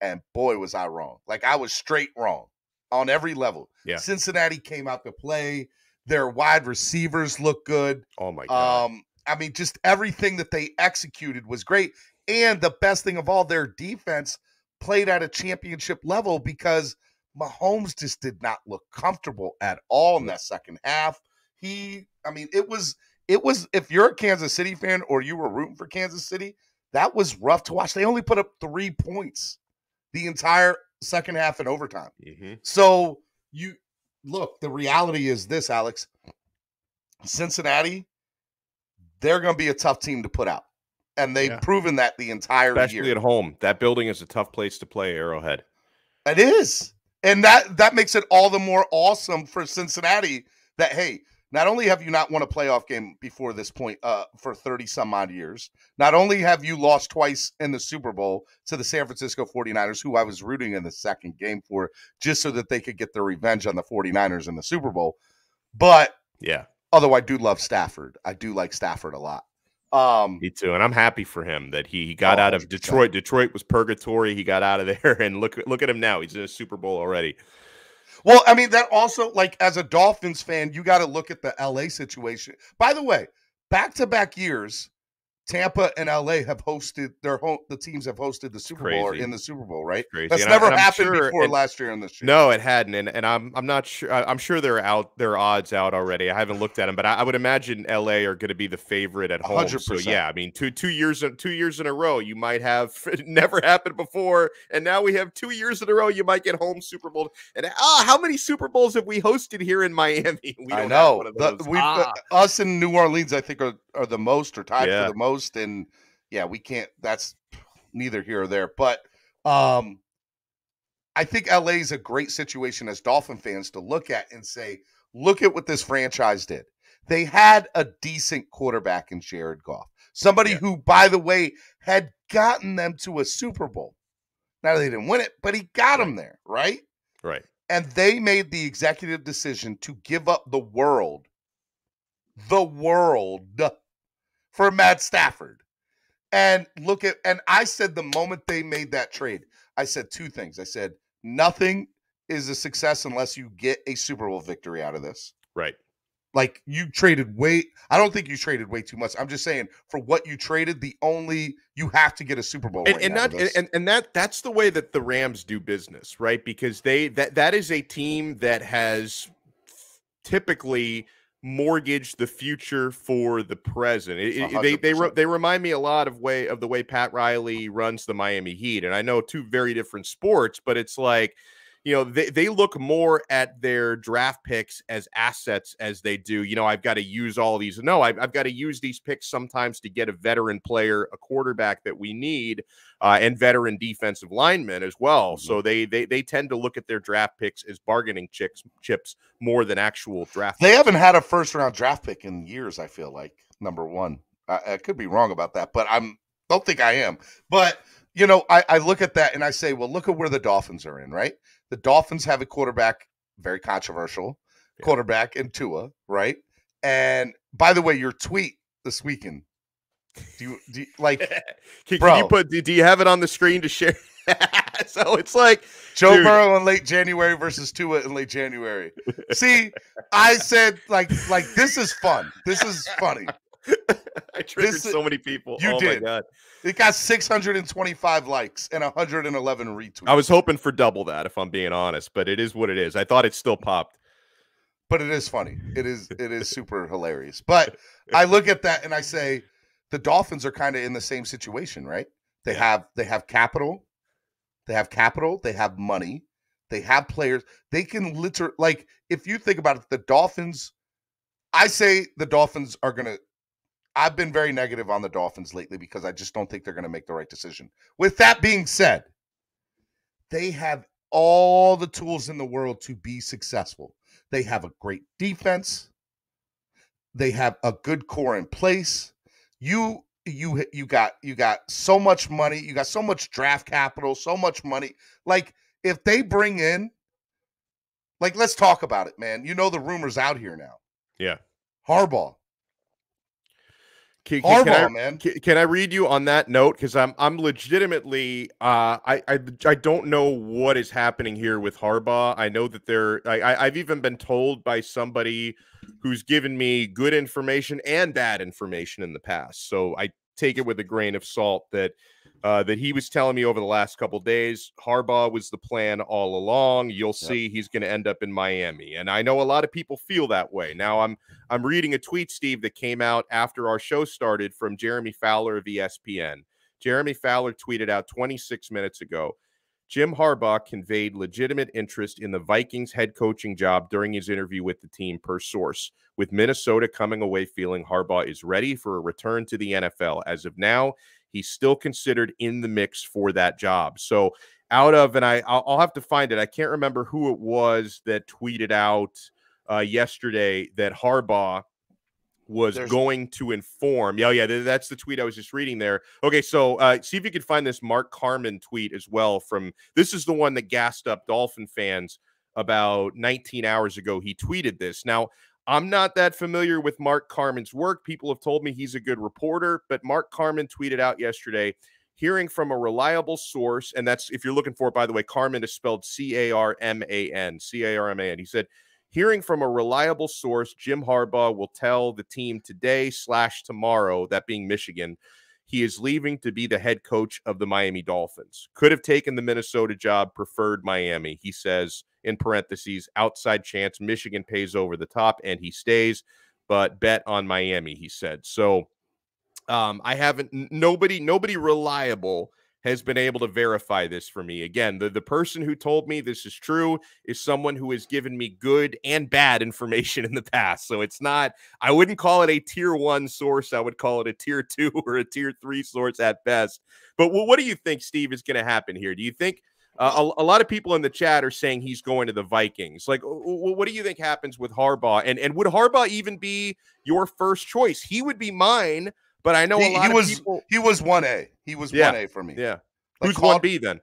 And boy was I wrong. Like I was straight wrong on every level. Yeah. Cincinnati came out to play. Their wide receivers look good. Oh my god. Um, I mean, just everything that they executed was great. And the best thing of all, their defense played at a championship level because Mahomes just did not look comfortable at all in that second half. He, I mean, it was, it was, if you're a Kansas City fan or you were rooting for Kansas City, that was rough to watch. They only put up three points the entire second half in overtime. Mm-hmm. So you look, the reality is this, Alex Cincinnati they're going to be a tough team to put out. And they've yeah. proven that the entire Especially year. at home. That building is a tough place to play, Arrowhead. It is. And that that makes it all the more awesome for Cincinnati that hey, not only have you not won a playoff game before this point uh, for 30 some odd years, not only have you lost twice in the Super Bowl to the San Francisco 49ers, who I was rooting in the second game for, just so that they could get their revenge on the 49ers in the Super Bowl, but yeah, Although I do love Stafford. I do like Stafford a lot. Um, Me too, and I'm happy for him that he got oh, out of Detroit. Detroit was purgatory. He got out of there, and look look at him now. He's in a Super Bowl already. Well, I mean that also like as a Dolphins fan, you got to look at the LA situation. By the way, back to back years, Tampa and LA have hosted their home. The teams have hosted the Super Bowl or in the Super Bowl, right? Crazy. That's And never I- happened sure- before and- last year in this. year. No, it hadn't, and and I'm I'm not sure. I- I'm sure they're out. Their odds out already. I haven't looked at them, but I, I would imagine L.A. are going to be the favorite at home. 100%. yeah, I mean, two two years in- two years in a row, you might have it never happened before, and now we have two years in a row. You might get home Super Bowl. And ah, how many Super Bowls have we hosted here in Miami? We I don't have know. one of The- those. we've, Ah. us in New Orleans, I think, are, are the most or tied Yeah. for the most. And yeah, we can't. That's neither here or there. But um, I think LA is a great situation as Dolphin fans to look at and say, look at what this franchise did. They had a decent quarterback in Jared Goff, somebody Yeah. who, by the way, had gotten them to a Super Bowl. Now they didn't win it, but he got them there, right? right. and they made the executive decision to give up the world, the world for Matt Stafford. And look at, and I said the moment they made that trade, I said two things. I said, nothing is a success unless you get a Super Bowl victory out of this. Right. Like you traded way, I don't think you traded way too much. I'm just saying for what you traded, the only you have to get a Super Bowl. and, and not and, and and that that's the way that the Rams do business, right? Because they that that is a team that has typically mortgaged the future for the present. It- it- they they re- they remind me a lot of way of the way Pat Riley runs the Miami Heat, and I know two very different sports, but it's like. You know, they, they look more at their draft picks as assets as they do. You know, I've got to use all these. No, I've, I've got to use these picks sometimes to get a veteran player, a quarterback that we need uh, and veteran defensive linemen as well. So they, they they tend to look at their draft picks as bargaining chips chips more than actual draft. They haven't had a first round draft pick in years. I feel like number one. I, I could be wrong about that, but I'm don't think I am. But you know, I, I look at that and I say, well, look at where the Dolphins are in. Right, the Dolphins have a quarterback, very controversial Yeah. quarterback in Tua. Right, and by the way, your tweet this weekend. Do you, do you like can, can you put? Do, do you have it on the screen to share? so it's like Joe Dude. Burrow in late January versus Tua in late January? See, I said like like this is fun. This is funny. I triggered This- so many people. you oh did. my god! It got 625 likes and 111 retweets. I was hoping for double that, if I'm being honest, but it is what it is. I thought it still popped. but it is funny. It is it is super hilarious. But I look at that and I say the Dolphins are kind of in the same situation, right? They have they have capital, they have capital, they have money, they have players. They can literally like if you think about it, the Dolphins. I say the Dolphins are gonna. I've been very negative on the Dolphins lately because I just don't think they're gonna make the right decision. With that being said, they have all the tools in the world to be successful. They have a great defense. They have a good core in place. You you you got you got so much money, you got so much draft capital, so much money. Like if they bring in like let's talk about it, man. You know the rumors out here now. Yeah. Harbaugh. Can, can- can I- Harbaugh, man. Can, can I read you on that note? Because I'm I'm legitimately uh, I, I I don't know what is happening here with Harbaugh. I know that there I, I I've even been told by somebody who's given me good information and bad information in the past. So I take it with a grain of salt that uh, that he was telling me over the last couple days. Harbaugh was the plan all along. You'll Yep. see he's going to end up in Miami, and I know a lot of people feel that way. Now I'm I'm reading a tweet, Steve, that came out after our show started from Jeremy Fowler of ESPN. Jeremy Fowler tweeted out 26 minutes ago. Jim Harbaugh conveyed legitimate interest in the Vikings head coaching job during his interview with the team, per source. With Minnesota coming away feeling Harbaugh is ready for a return to the NFL. As of now, he's still considered in the mix for that job. So, out of, and I, I'll, have to find it. I can't remember who it was that tweeted out uh, yesterday that Harbaugh was There's- going to inform. Yeah, yeah, that's the tweet I was just reading there. Okay, so uh, see if you can find this Mark Carman tweet as well. From this is the one that gassed up Dolphin fans about 19 hours ago. He tweeted this. Now, I'm not that familiar with Mark Carman's work. People have told me he's a good reporter, but Mark Carman tweeted out yesterday hearing from a reliable source, and that's if you're looking for it, by the way, Carman is spelled C A R M A N, C A R M A N. He said, Hearing from a reliable source, Jim Harbaugh will tell the team today slash tomorrow, that being Michigan, he is leaving to be the head coach of the Miami Dolphins. Could have taken the Minnesota job, preferred Miami. He says in parentheses, outside chance Michigan pays over the top and he stays, but bet on Miami, he said. So um, I haven't nobody, nobody reliable has been able to verify this for me. Again, the, the person who told me this is true is someone who has given me good and bad information in the past. So it's not, I wouldn't call it a tier one source. I would call it a tier two or a tier three source at best. But what do you think, Steve, is going to happen here? Do you think uh, a, a, lot of people in the chat are saying he's going to the Vikings. Like, what do you think happens with Harbaugh? And and would Harbaugh even be your first choice? He would be mine, but I know he, a lot he was, people. He was one A. He was one A for me. Yeah. Like Who's one B then?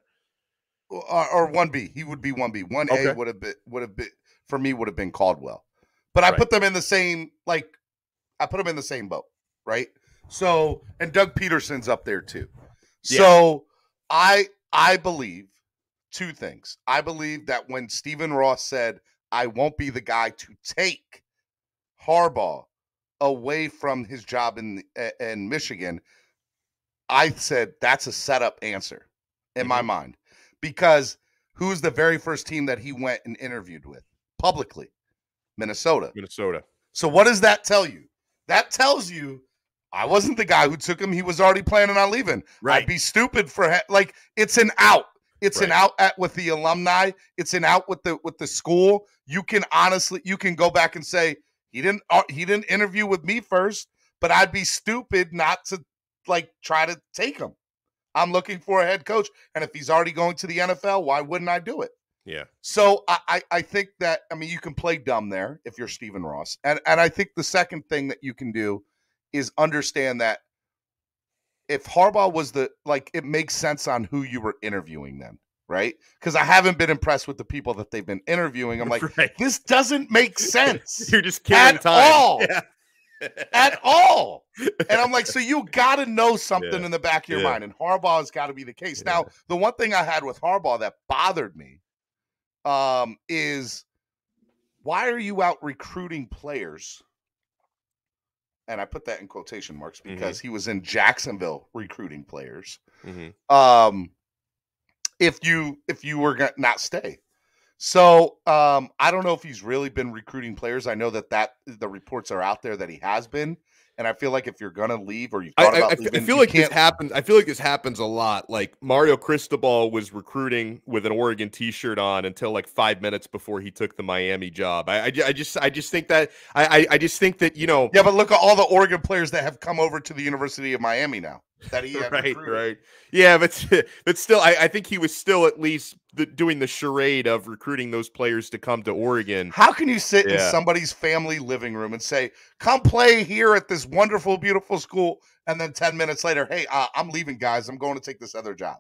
Or one B. He would be one B. One A would have been would have been for me would have been Caldwell. But I right. put them in the same like I put them in the same boat, right? So and Doug Pederson's up there too. Yeah. So I I believe two things. I believe that when Stephen Ross said, I won't be the guy to take Harbaugh away from his job in in Michigan, I said that's a setup answer in mm-hmm. my mind because who's the very first team that he went and interviewed with publicly? Minnesota. Minnesota. So what does that tell you? That tells you I wasn't the guy who took him. He was already planning on leaving. Right. I'd be stupid for like it's an out. It's right. an out at with the alumni. It's an out with the with the school. You can honestly you can go back and say he didn't uh, he didn't interview with me first, but I'd be stupid not to like try to take him. I'm looking for a head coach, and if he's already going to the NFL, why wouldn't I do it? Yeah. So I, I, I think that I mean you can play dumb there if you're Stephen Ross, and and I think the second thing that you can do is understand that if Harbaugh was the like, it makes sense on who you were interviewing then, right? Because I haven't been impressed with the people that they've been interviewing. I'm like, right. this doesn't make sense. You're just killing at time. all. Yeah. at all. And I'm like, so you got to know something yeah. in the back of your yeah. mind, and Harbaugh's got to be the case. Now, the one thing I had with Harbaugh that bothered me um, is why are you out recruiting players and I put that in quotation marks mm-hmm. because mm-hmm. he was in Jacksonville recruiting players. Mm-hmm. Um, if you if you were gonna not stay, so um, I don't know if he's really been recruiting players. I know that that the reports are out there that he has been, and I feel like if you're gonna leave or you I, I, leaving, I, feel like this happens. I feel like this happens a lot. Like Mario Cristobal was recruiting with an Oregon T-shirt on until like five minutes before he took the Miami job. I, I, I just I just think that I, I just think that you know. Yeah, but look at all the Oregon players that have come over to the University of Miami now that he right recruited. right yeah but but still I, I think he was still at least the, doing the charade of recruiting those players to come to Oregon. How can you sit yeah. in somebody's family living room and say, "Come play here at this wonderful, beautiful school," and then ten minutes later, "Hey, uh, I'm leaving, guys. I'm going to take this other job,"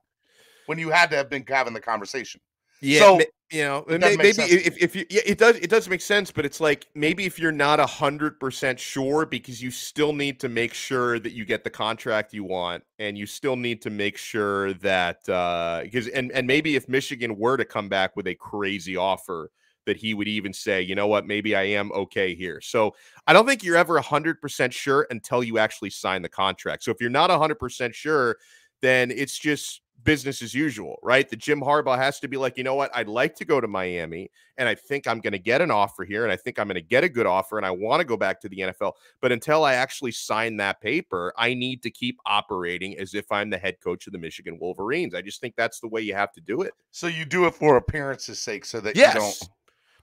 when you had to have been having the conversation. Yeah, so, you know, maybe if, if you, yeah, it does, it does make sense, but it's like maybe if you're not a hundred percent sure, because you still need to make sure that you get the contract you want, and you still need to make sure that uh, because and and maybe if Michigan were to come back with a crazy offer, that he would even say, you know what, maybe I am okay here. So I don't think you're ever a hundred percent sure until you actually sign the contract. So if you're not a hundred percent sure, then it's just business as usual, right? The Jim Harbaugh has to be like, you know what? I'd like to go to Miami and I think I'm going to get an offer here and I think I'm going to get a good offer and I want to go back to the NFL. But until I actually sign that paper, I need to keep operating as if I'm the head coach of the Michigan Wolverines. I just think that's the way you have to do it. So you do it for appearance's sake so that yes. you don't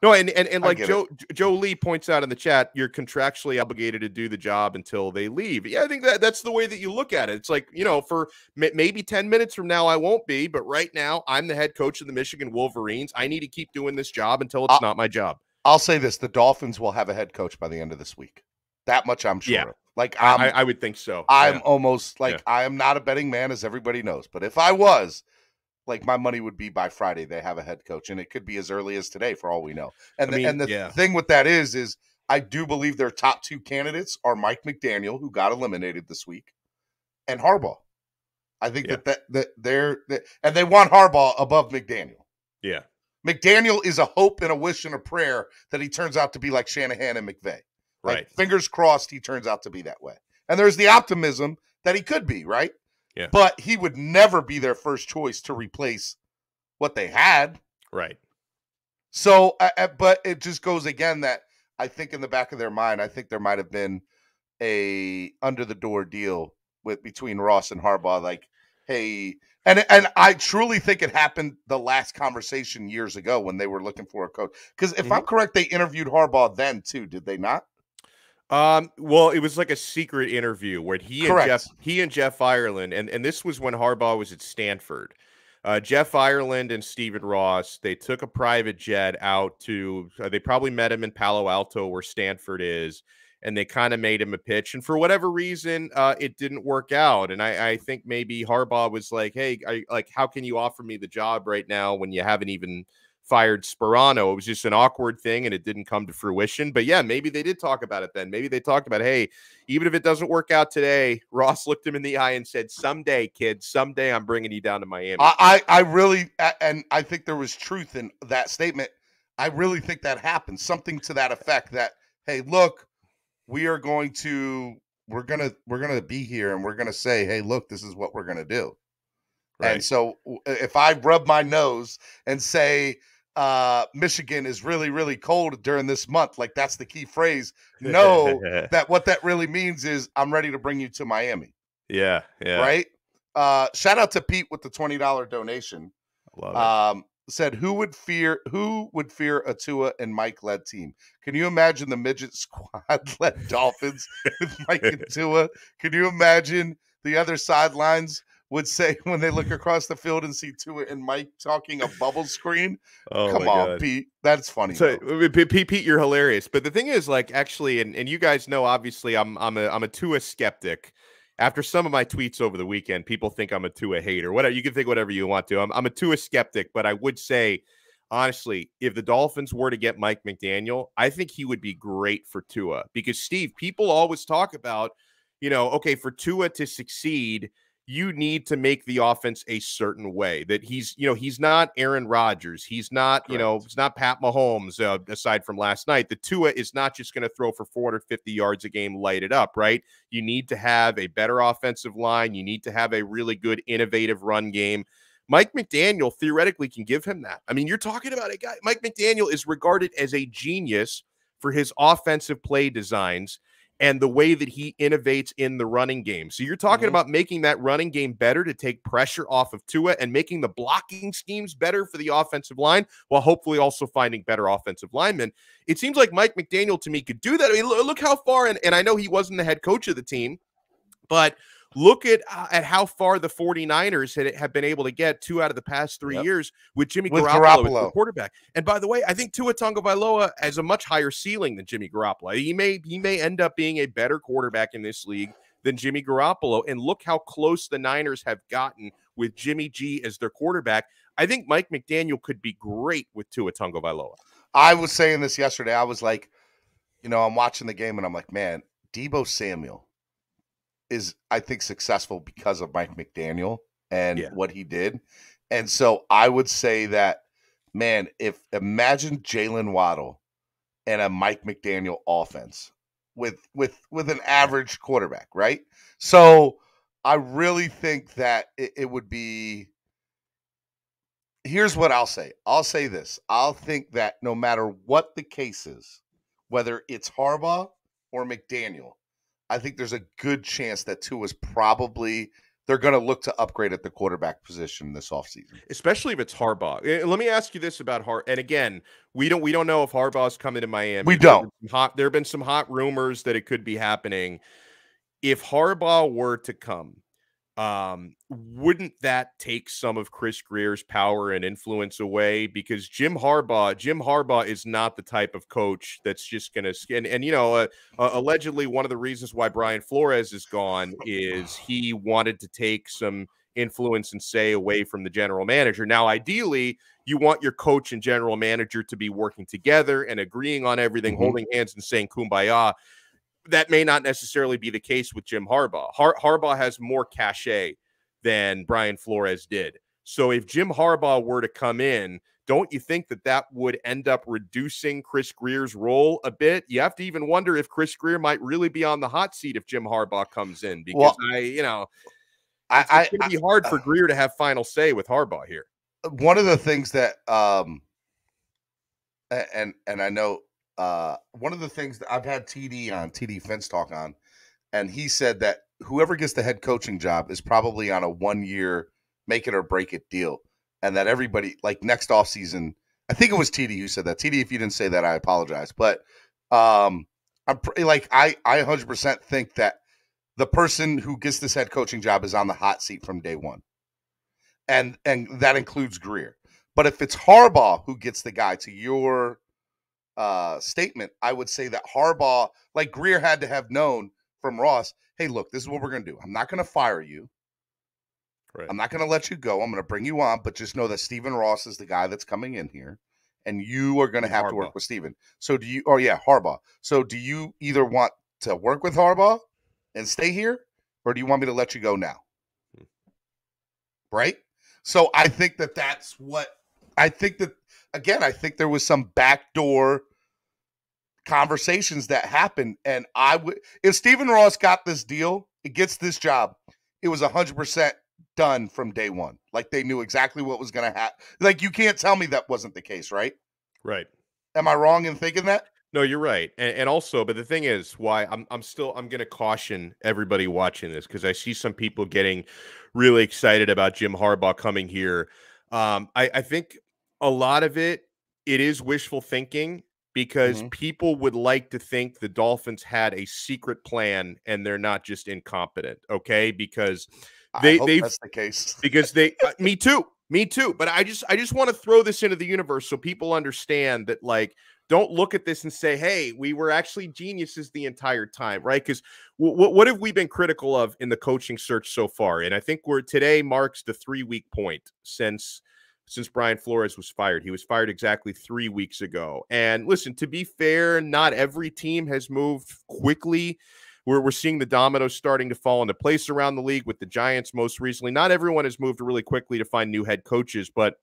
no, and and, and like Joe it. Joe Lee points out in the chat, you're contractually obligated to do the job until they leave. Yeah, I think that that's the way that you look at it. It's like you know, for maybe ten minutes from now, I won't be, but right now, I'm the head coach of the Michigan Wolverines. I need to keep doing this job until it's I'll, not my job. I'll say this: the Dolphins will have a head coach by the end of this week. That much I'm sure. Yeah. Like I'm, I, I would think so. I'm yeah. almost like yeah. I am not a betting man, as everybody knows. But if I was, like my money would be by Friday they have a head coach, and it could be as early as today for all we know. And the, mean, and the yeah. thing with that is, is I do believe their top two candidates are Mike McDaniel, who got eliminated this week, and Harbaugh. I think yeah. that, that that they're that, and they want Harbaugh above McDaniel. Yeah, McDaniel is a hope and a wish and a prayer that he turns out to be like Shanahan and McVay. Like, Right. Fingers crossed he turns out to be that way. And there's the optimism that he could be, right? Yeah. But he would never be their first choice to replace what they had. Right. So, uh, but it just goes again that I think in the back of their mind, I think there might have been a under the door deal with between Ross and Harbaugh. Like, hey, and and I truly think it happened the last conversation years ago when they were looking for a coach. Because if I'm correct, they interviewed Harbaugh then too, did they not? Um, well, it was like a secret interview where he Correct. and Jeff he and Jeff Ireland, and, and this was when Harbaugh was at Stanford. Uh, Jeff Ireland and Stephen Ross, they took a private jet out to uh, they probably met him in Palo Alto where Stanford is, and they kind of made him a pitch. And for whatever reason, uh, it didn't work out. And I, I think maybe Harbaugh was like, Hey, I, like, how can you offer me the job right now when you haven't even fired Sparano. It was just an awkward thing and it didn't come to fruition. But yeah, maybe they did talk about it then. Maybe they talked about, hey, even if it doesn't work out today, Ross looked him in the eye and said, someday, kid, someday I'm bringing you down to Miami. I, I I really and I think there was truth in that statement. I really think that happened. Something to that effect that, hey, look, we are going to we're gonna we're gonna be here and we're gonna say, hey, look, this is what we're gonna do. right. And so if I rub my nose and say uh Michigan is really, really cold during this month, like that's the key phrase, know that what that really means is I'm ready to bring you to Miami. yeah, yeah. Right. Uh shout out to Pete with the twenty dollar donation Love it. um, said who would fear who would fear a Tua and Mike led team? Can you imagine the midget squad led Dolphins with Mike and Tua? Can you imagine the other sidelines would say when they look across the field and see Tua and Mike talking a bubble screen? oh, Come my on, God. Pete. That's funny. So uh, P- P- Pete, you're hilarious. But the thing is, like, actually, and, and you guys know, obviously, I'm I'm a I'm a Tua skeptic. After some of my tweets over the weekend, people think I'm a Tua hater. Whatever you can think whatever you want to. I'm I'm a Tua skeptic, but I would say, honestly, if the Dolphins were to get Mike McDaniel, I think he would be great for Tua because Steve, people always talk about, you know, okay, for Tua to succeed, you need to make the offense a certain way that he's you know he's not aaron rodgers he's not you know it's not pat mahomes uh, aside from last night the tua is not just going to throw for 450 yards a game light it up right? You need to have a better offensive line you need to have a really good innovative run game. Mike mcdaniel theoretically can give him that. I mean you're talking about a guy mike mcdaniel is regarded as a genius for his offensive play designs and the way that he innovates in the running game. So you're talking Mhm. about making that running game better to take pressure off of Tua and making the blocking schemes better for the offensive line while hopefully also finding better offensive linemen. It seems like Mike McDaniel to me could do that. I mean, look, look how far, and, and I know he wasn't the head coach of the team, but look at uh, at how far the 49ers had, have been able to get two out of the past three Yep. years with Jimmy With Garoppolo, as the quarterback. And by the way, I think Tua Tagovailoa has a much higher ceiling than Jimmy Garoppolo. He may he may end up being a better quarterback in this league than Jimmy Garoppolo. And look how close the Niners have gotten with Jimmy G as their quarterback. I think Mike McDaniel could be great with Tua Tagovailoa. I was saying this yesterday. I was like, you know, I'm watching the game and I'm like, man, Deebo Samuel is, I think, successful because of Mike McDaniel and Yeah. what he did. And so I would say that, man, if imagine Jalen Waddle and a Mike McDaniel offense with with with an average quarterback, right? So I really think that it, it would be here's what I'll say. I'll say this. I'll think that no matter what the case is, whether it's Harbaugh or McDaniel, I think there's a good chance that Tua is probably they're going to look to upgrade at the quarterback position this offseason. especially if it's Harbaugh. Eh, Let me ask you this about Har. And again, we don't we don't know if Harbaugh's coming to Miami. We don't. Hot, there have been some hot rumors that it could be happening. If Harbaugh were to come, um, wouldn't that take some of Chris Grier's power and influence away? Because Jim Harbaugh, Jim Harbaugh is not the type of coach that's just going to and and you know, uh, uh, allegedly one of the reasons why Brian Flores is gone is he wanted to take some influence and say away from the general manager. Now, ideally, you want your coach and general manager to be working together and agreeing on everything, Mhm. holding hands and saying kumbaya. That may not necessarily be the case with Jim Harbaugh. Har- Harbaugh has more cachet than Brian Flores did. So if Jim Harbaugh were to come in, don't you think that that would end up reducing Chris Grier's role a bit? You have to even wonder if Chris Greer might really be on the hot seat if Jim Harbaugh comes in, because well, I, you know, it's, I, it's going to be hard for Grier to have final say with Harbaugh here. One of the things that, um, and and I know uh, one of the things that I've had TD on TD Fence Talk on, and he said that whoever gets the head coaching job is probably on a one year make it or break it deal and that everybody like next off season. I think it was TD who said that. TD, if you didn't say that, I apologize. But um, I'm like I I 100% think that the person who gets this head coaching job is on the hot seat from day one, and and that includes Grier. But if it's Harbaugh who gets the guy, to your uh, statement, I would say that Harbaugh, like Grier, had to have known from Ross, hey, look, this is what we're going to do. I'm not going to fire you. Right. I'm not going to let you go. I'm going to bring you on, but just know that Stephen Ross is the guy that's coming in here, and you are going to have Harbaugh. to work with Stephen. So do you? Oh yeah, Harbaugh. So do you either want to work with Harbaugh and stay here, or do you want me to let you go now? Hmm. Right. So I think that that's what I think that again. I think there was some backdoor conversations that happened, and I would if Stephen Ross got this deal, it gets this job. It was hundred percent done from day one. Like they knew exactly what was going to happen. Like you can't tell me that wasn't the case, right? Right. Am I wrong in thinking that? No, you're right. And, and also, but the thing is, why I'm I'm still I'm going to caution everybody watching this because I see some people getting really excited about Jim Harbaugh coming here. Um, I, I think a lot of it it is wishful thinking because mm-hmm. people would like to think the Dolphins had a secret plan and they're not just incompetent. Okay, because they they that's the case because they uh, me too me too but i just i just want to throw this into the universe so people understand that like don't look at this and say hey we were actually geniuses the entire time right because w- w- what have we been critical of in the coaching search so far and i think we're today marks the three week point since since Brian Flores was fired. He was fired exactly three weeks ago. And listen, to be fair, not every team has moved quickly we're, we're seeing the dominoes starting to fall into place around the league with the Giants most recently. Not everyone has moved really quickly to find new head coaches, but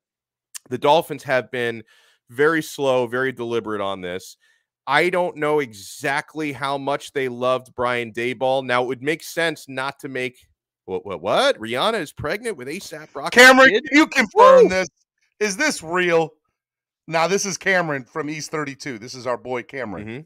the Dolphins have been very slow, very deliberate on this. I don't know exactly how much they loved Brian Daboll. Now, it would make sense not to make what what what? Rihanna is pregnant with ASAP Rocky. Cameron, kid? you confirm Woo! this. Is this real? Now, this is Cameron from East 32. This is our boy Cameron. Mm-hmm.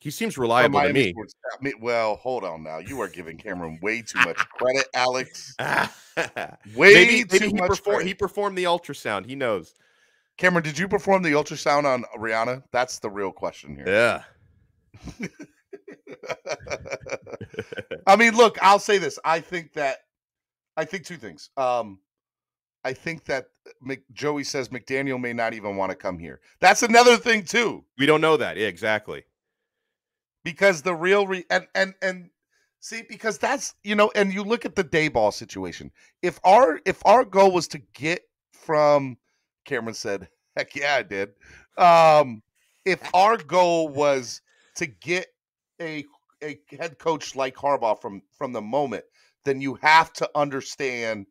He seems reliable to me. Sports, well, hold on now. You are giving Cameron way too much credit, Alex. way maybe, too maybe much. Perform, he performed the ultrasound. He knows. Cameron, did you perform the ultrasound on Rihanna? That's the real question here. Yeah. I mean, look, I'll say this. I think that I think two things. Um, I think that Mc, Joey says McDaniel may not even want to come here. That's another thing too. We don't know that. Yeah, exactly because the real re- and and and see because that's you know and you look at the Daboll situation. If our if our goal was to get from Cameron said, heck yeah, I did. Um, if our goal was to get a a head coach like Harbaugh from from the moment, then you have to understand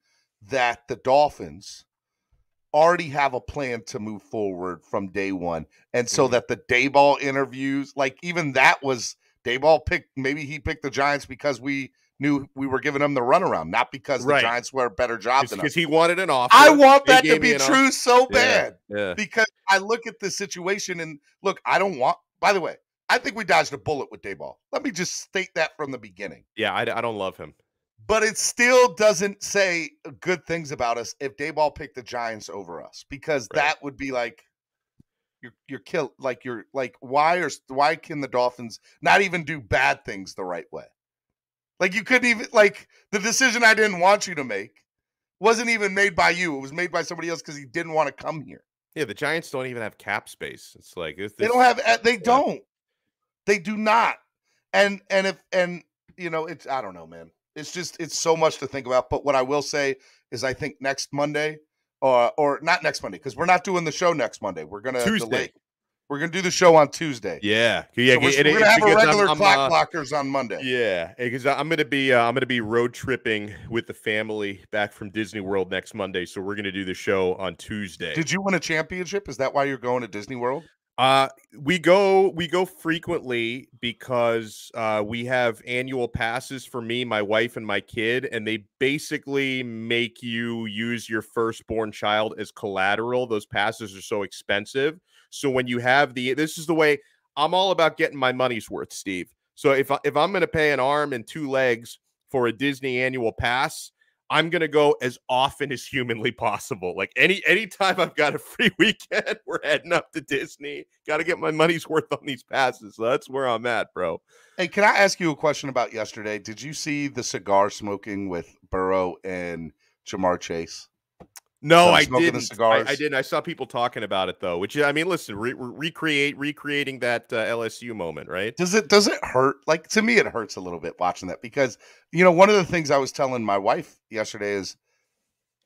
that the Dolphins already have a plan to move forward from day one. And so mm-hmm. that the Daboll interviews, like even that was Daboll picked, maybe he picked the Giants because we knew we were giving him the runaround, not because right. the Giants were a better job than us. Because he wanted an offer. I want that to be true so bad. Yeah, yeah. Because I look at the situation and look, I don't want, by the way, I think we dodged a bullet with Daboll. Let me just state that from the beginning. Yeah, I, I don't love him but it still doesn't say good things about us if Daboll picked the Giants over us because right. that would be like you're you're killed like you're like why or why can the Dolphins not even do bad things the right way? Like you couldn't even like the decision I didn't want you to make wasn't even made by you. It was made by somebody else because he didn't want to come here. Yeah, the Giants don't even have cap space. It's like it's, they don't have. Eh, they don't. They do not. And and if and you know it's I don't know, man it's just it's so much to think about. But what I will say is, I think next Monday, uh, or not next Monday, because we're not doing the show next Monday. We're gonna Tuesday. delay We're gonna do the show on Tuesday. Yeah, yeah. So we're, it- we're gonna have a regular I'm, clock uh, blockers on Monday. Yeah, because I'm gonna be uh, I'm gonna be road tripping with the family back from Disney World next Monday, so we're gonna do the show on Tuesday. Did you win a championship? Is that why you're going to Disney World? Uh we go we go frequently because uh we have annual passes for me, my wife, and my kid, and they basically make you use your firstborn child as collateral. Those passes are so expensive. So when you have the this is the way I'm all about getting my money's worth, Steve. So if I, if I'm going to pay an arm and two legs for a Disney annual pass, I'm gonna go as often as humanly possible. Like any anytime I've got a free weekend, we're heading up to Disney. Got to get my money's worth on these passes. So that's where I'm at, bro. Hey, can I ask you a question about yesterday? Did you see the cigar smoking with Burrow and Ja'Marr Chase? No, I didn't. I, cigars? I didn't. I saw people talking about it though. Which I mean, listen, re- re- recreate recreating that uh, LSU moment, right? Does it does it hurt? Like to me, it hurts a little bit watching that because you know one of the things I was telling my wife yesterday is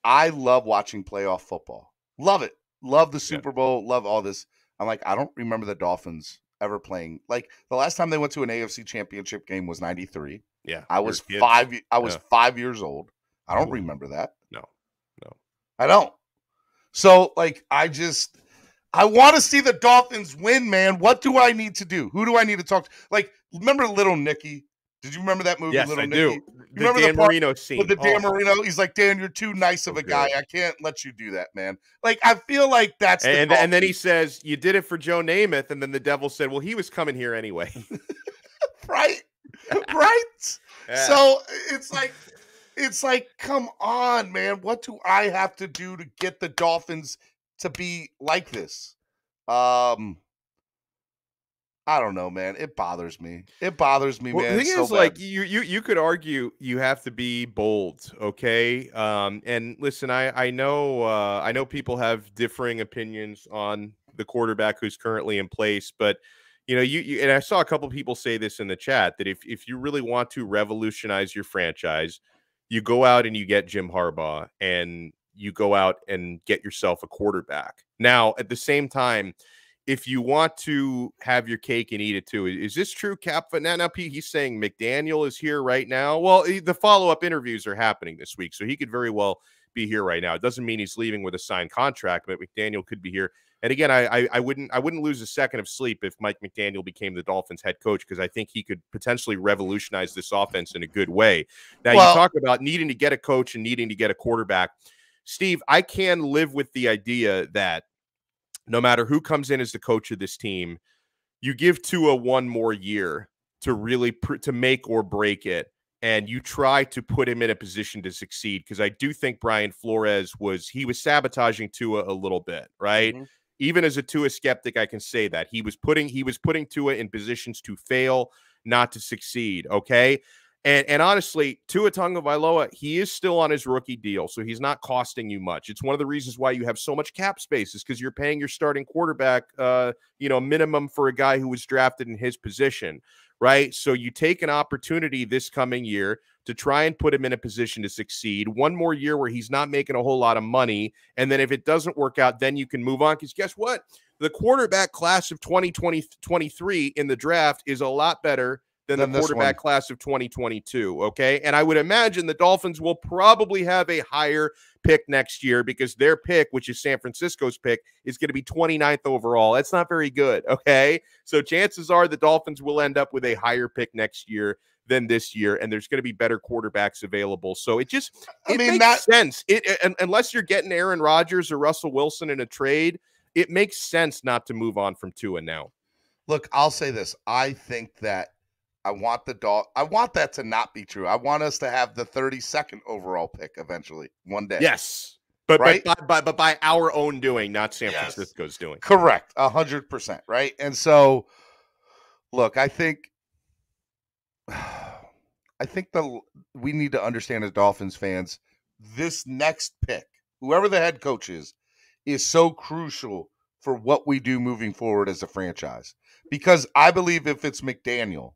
I love watching playoff football. Love it. Love the Super Bowl. Love all this. I'm like I don't remember the Dolphins ever playing. Like the last time they went to an AFC Championship game was '93. Yeah, I was five. I was Yeah. five years old. I don't Ooh. remember that. I don't. So like I just I want to see the Dolphins win, man. What do I need to do? Who do I need to talk to? Like, remember Little Nicky? Did you remember that movie? Yes, Little I Nicky? do. The remember the Dan part Marino scene With the Dan Oh. Marino, he's like, Dan, you're too nice of a guy. I can't let you do that, man. Like, I feel like that's the And, and then he says, "You did it for Joe Namath," and then the devil said, "Well, he was coming here anyway." right, right. Yeah. So it's like, it's like, come on, man. What do I have to do to get the Dolphins to be like this? Um, I don't know, man. It bothers me. It bothers me, Well, man. the thing so is, like you, you, you could argue you have to be bold, okay? Um, and listen, I, I know, uh, I know people have differing opinions on the quarterback who's currently in place, but you know, you, you and I saw a couple people say this in the chat that if if you really want to revolutionize your franchise, you go out and you get Jim Harbaugh and you go out and get yourself a quarterback. Now, at the same time, if you want to have your cake and eat it too, is this true, Cap? Now, now he's saying McDaniel is here right now. Well, the follow up interviews are happening this week, so he could very well be here right now. It doesn't mean he's leaving with a signed contract, but McDaniel could be here. And again, I, I I wouldn't I wouldn't lose a second of sleep if Mike McDaniel became the Dolphins head coach because I think he could potentially revolutionize this offense in a good way. Now Well- you talk about needing to get a coach and needing to get a quarterback. Steve, I can live with the idea that no matter who comes in as the coach of this team, you give Tua one more year to really pr- to make or break it, and you try to put him in a position to succeed. Because I do think Brian Flores was he was sabotaging Tua a little bit, right? Mhm. Even as a Tua skeptic, I can say that he was putting he was putting Tua in positions to fail, not to succeed. Okay. And, and honestly, Tua Tagovailoa, he is still on his rookie deal, so he's not costing you much. It's one of the reasons why you have so much cap space is because you're paying your starting quarterback, uh, you know, minimum for a guy who was drafted in his position, right? So you take an opportunity this coming year to try and put him in a position to succeed. One more year where he's not making a whole lot of money, and then if it doesn't work out, then you can move on. Because guess what? The quarterback class of 2020 23 in the draft is a lot better than Than the quarterback class of 2022. Okay. And I would imagine the Dolphins will probably have a higher pick next year because their pick, which is San Francisco's pick, is going to be 29th overall. That's not very good. Okay. So chances are the Dolphins will end up with a higher pick next year than this year, and there's going to be better quarterbacks available. So it just I it mean, makes that- sense. It un- unless you're getting Aaron Rodgers or Russell Wilson in a trade, it makes sense not to move on from Tua now. Look, I'll say this. I think that I want the dog. I want that to not be true. I want us to have the 32nd overall pick eventually one day. Yes. But, Right? but, but, but by our own doing, not San Yes. Francisco's doing. Correct. A hundred percent. Right. And so look, I think I think the we need to understand as Dolphins fans, this next pick, whoever the head coach is, is so crucial for what we do moving forward as a franchise. Because I believe if it's McDaniel,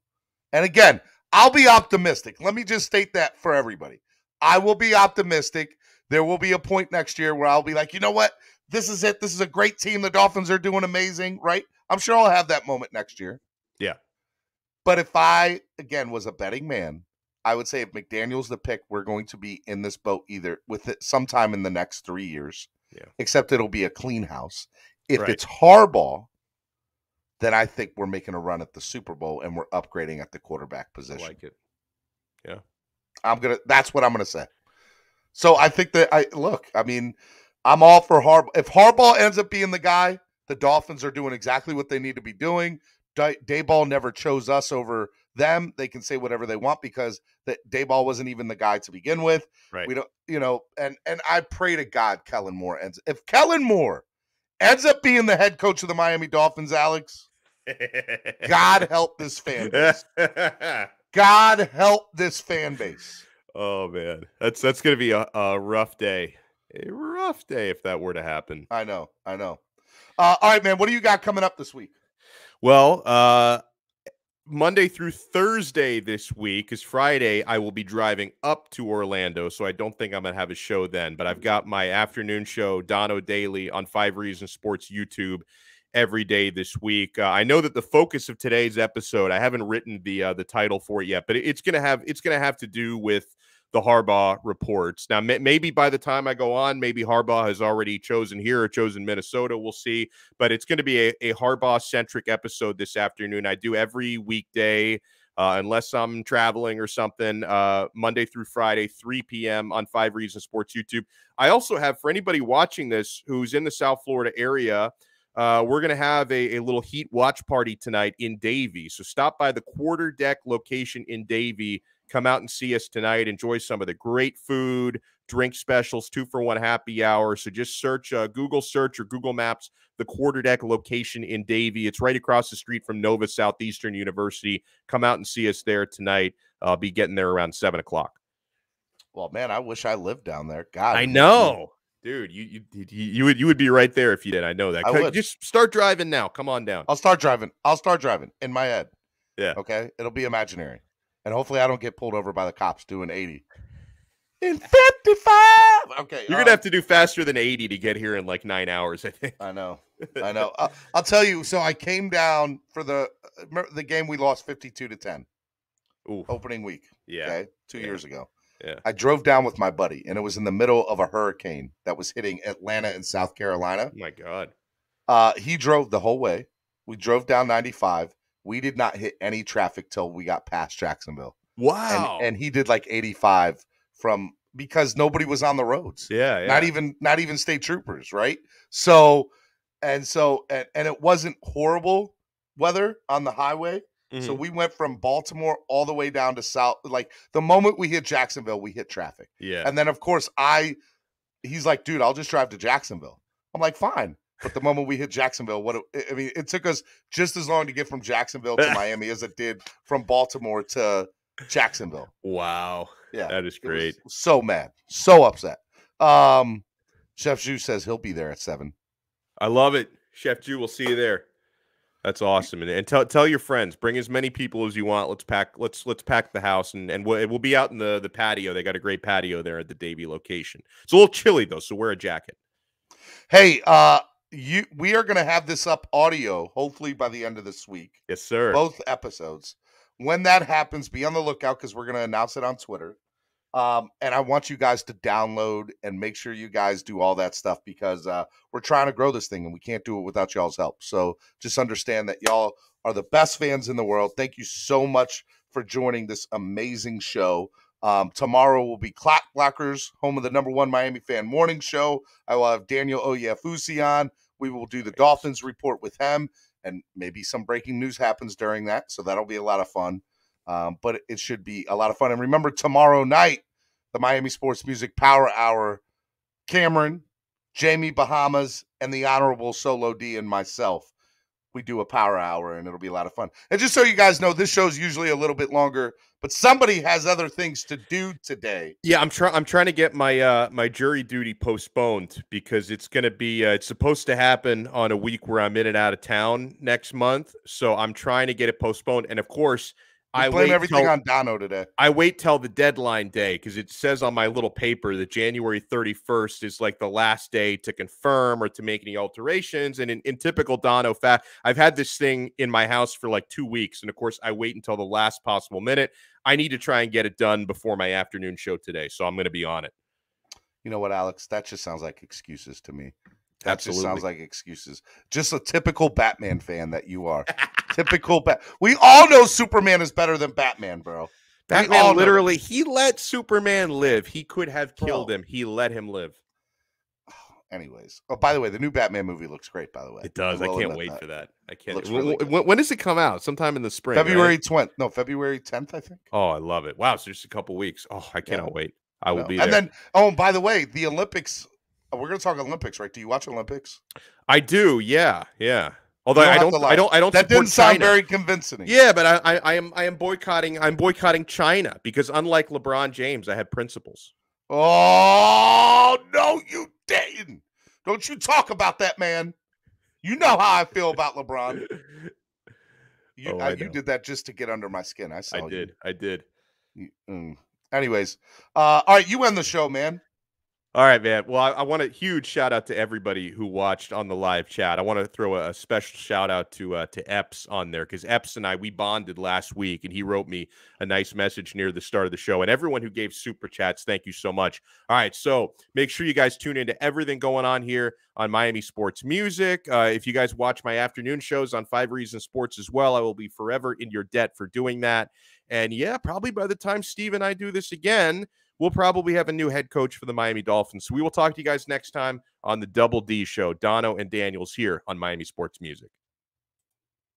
and again, I'll be optimistic. Let me just state that for everybody. I will be optimistic. There will be a point next year where I'll be like, you know what? This is it. This is a great team. The Dolphins are doing amazing, right? I'm sure I'll have that moment next year. Yeah. But if I again was a betting man, I would say if McDaniel's the pick, we're going to be in this boat either with it sometime in the next three years. Yeah. Except it'll be a clean house. If Right. it's Harbaugh, then I think we're making a run at the Super Bowl and we're upgrading at the quarterback I position. like it. Yeah. I'm gonna. That's what I'm gonna say. So I think that I look. I mean, I'm all for Harbaugh. If Harbaugh ends up being the guy, the Dolphins are doing exactly what they need to be doing. Day- Daboll never chose us over them. They can say whatever they want because that Daboll wasn't even the guy to begin with. Right. We don't, you know. And and I pray to God, Kellen Moore ends. If Kellen Moore ends up being the head coach of the Miami Dolphins, Alex, God help this fan base. God help this fan base. oh man, that's that's gonna be a, a rough day. A rough day if that were to happen. I know, I know. Uh, all right, man. What do you got coming up this week? Well, uh Monday through Thursday this week, because Friday I will be driving up to Orlando, so I don't think I'm gonna have a show then. But I've got my afternoon show, Donno Daily, on Five Reasons Sports YouTube every day this week. Uh, I know that the focus of today's episode, I haven't written the uh, the title for it yet, but it's gonna have it's gonna have to do with the Harbaugh reports. Now, may- maybe by the time I go on, maybe Harbaugh has already chosen here or chosen Minnesota. We'll see. But it's going to be a, a Harbaugh centric episode this afternoon. I do every weekday, uh, unless I'm traveling or something, uh, Monday through Friday, 3 p.m. on Five Reasons Sports YouTube. I also have, for anybody watching this who's in the South Florida area, uh, we're going to have a, a little heat watch party tonight in Davie. So stop by the quarter deck location in Davie. Come out and see us tonight. Enjoy some of the great food, drink specials, two for one happy hour. So just search uh, Google search or Google Maps the quarter deck location in Davie. It's right across the street from Nova Southeastern University. Come out and see us there tonight. I'll be getting there around seven o'clock. Well, man, I wish I lived down there. God, I know, dude. You, you you would you would be right there if you did. I know that. I. Just start driving now. Come on down. I'll start driving. I'll start driving in my head. Yeah. Okay. It'll be imaginary, and hopefully, I don't get pulled over by the cops doing eighty. In fifty-five. Okay. You're um, gonna have to do faster than 80 to get here in like nine hours. I think. I know. I know. I'll, I'll tell you. So I came down for the uh, the game we lost fifty-two to ten Ooh, opening week. yeah. Okay, two Yeah. years ago. Yeah. I drove down with my buddy, and it was in the middle of a hurricane that was hitting Atlanta and South Carolina. Oh my God. Uh, he drove the whole way. We drove down 95. We did not hit any traffic till we got past Jacksonville. Wow. And and he did like 85 from because nobody was on the roads. yeah, yeah. Not even not even state troopers, right? So and so and, and it wasn't horrible weather on the highway. So Mhm. we went from Baltimore all the way down to South. Like the moment we hit Jacksonville, we hit traffic. yeah. And then of course I he's like, dude, I'll just drive to Jacksonville. I'm like, fine. But the moment we hit Jacksonville, what it- I mean, it took us just as long to get from Jacksonville to Miami as it did from Baltimore to Jacksonville. wow. Yeah. That is great. so mad. So upset. Um Chef Zhu says he'll be there at seven. I love it. Chef Jew, we'll see you there. That's awesome. And, and tell tell your friends, bring as many people as you want. Let's pack let's let's pack the house and and we'll, we'll be out in the the patio. They got a great patio there at the Davie location. It's a little chilly though, so wear a jacket. Hey, uh you we are gonna have this up audio hopefully by the end of this week. Yes, sir. both episodes. When that happens, be on the lookout because we're going to announce it on Twitter. Um, and I want you guys to download and make sure you guys do all that stuff because uh, we're trying to grow this thing and we can't do it without y'all's help. So just understand that y'all are the best fans in the world. Thank you so much for joining this amazing show. Um, tomorrow will be Clock Blockers, home of the number one Miami fan morning show. I will have Daniel Oyefusi on. We will do the Dolphins report with him and maybe some breaking news happens during that. So that'll be a lot of fun. Um, but it- it should be a lot of fun. And remember, tomorrow night, the Miami Sports Music Power Hour, Cameron, Jamie Bahamas, and the Honorable Solo D and myself, we do a power hour and it'll be a lot of fun. And just so you guys know, this show's usually a little bit longer, but somebody has other things to do today. Yeah, I'm trying. I'm trying to get my uh my jury duty postponed because it's going to be. Uh, it's supposed to happen on a week where I'm in and out of town next month. So I'm trying to get it postponed. And of course, I blame wait everything till- on Donno today. I wait till the deadline day because it says on my little paper that January 31st is like the last day to confirm or to make any alterations. And in, in typical Donno fact, I've had this thing in my house for like two weeks. And of course, I wait until the last possible minute. I need to try and get it done before my afternoon show today. So I'm going to be on it. You know what, Alex? That just sounds like excuses to me. That just sounds like excuses. Just a typical Batman fan that you are. typical Bat. We all know Superman is better than Batman, bro. Batman literally, he let Superman live. He could have killed Bro. him. He let him live. Anyways, oh, by the way, the new Batman movie looks great. By the way, It does. I will can't wait that. for that. I can't. Really when, when does it come out? Sometime in the spring. right? February 20th. No, February 10th, I think. Oh, I love it. Wow. So just a couple weeks. Oh, I cannot wait. I will No. be there. And then, oh, and by the way, the Olympics. We're going to talk Olympics, right? Do you watch Olympics? I do. Yeah. Yeah. Although don't I don't. I don't, I don't That didn't sound China. very convincing. Yeah, but I, I, I am, I am boycotting. I'm boycotting China because unlike LeBron James, I have principles. Oh no, you didn't. Don't you talk about that man. You know how I feel about LeBron. You, Oh, uh, I you did that just to get under my skin. I saw I you. did. I did. You- mm. Anyways, uh, all right, you end the show, man. All right, man. Well, I, I want a huge shout out to everybody who watched on the live chat. I want to throw a, a special shout out to uh, to Epps on there because Epps and I we bonded last week, and he wrote me a nice message near the start of the show. And everyone who gave super chats, thank you so much. All right, so make sure you guys tune into everything going on here on Miami Sports Music. Uh, if you guys watch my afternoon shows on Five Reasons Sports as well, I will be forever in your debt for doing that. And yeah, probably by the time Steve and I do this again, we'll probably have a new head coach for the Miami Dolphins. So we will talk to you guys next time on the Double D Show. Donno and Daniels here on Miami Sports Music.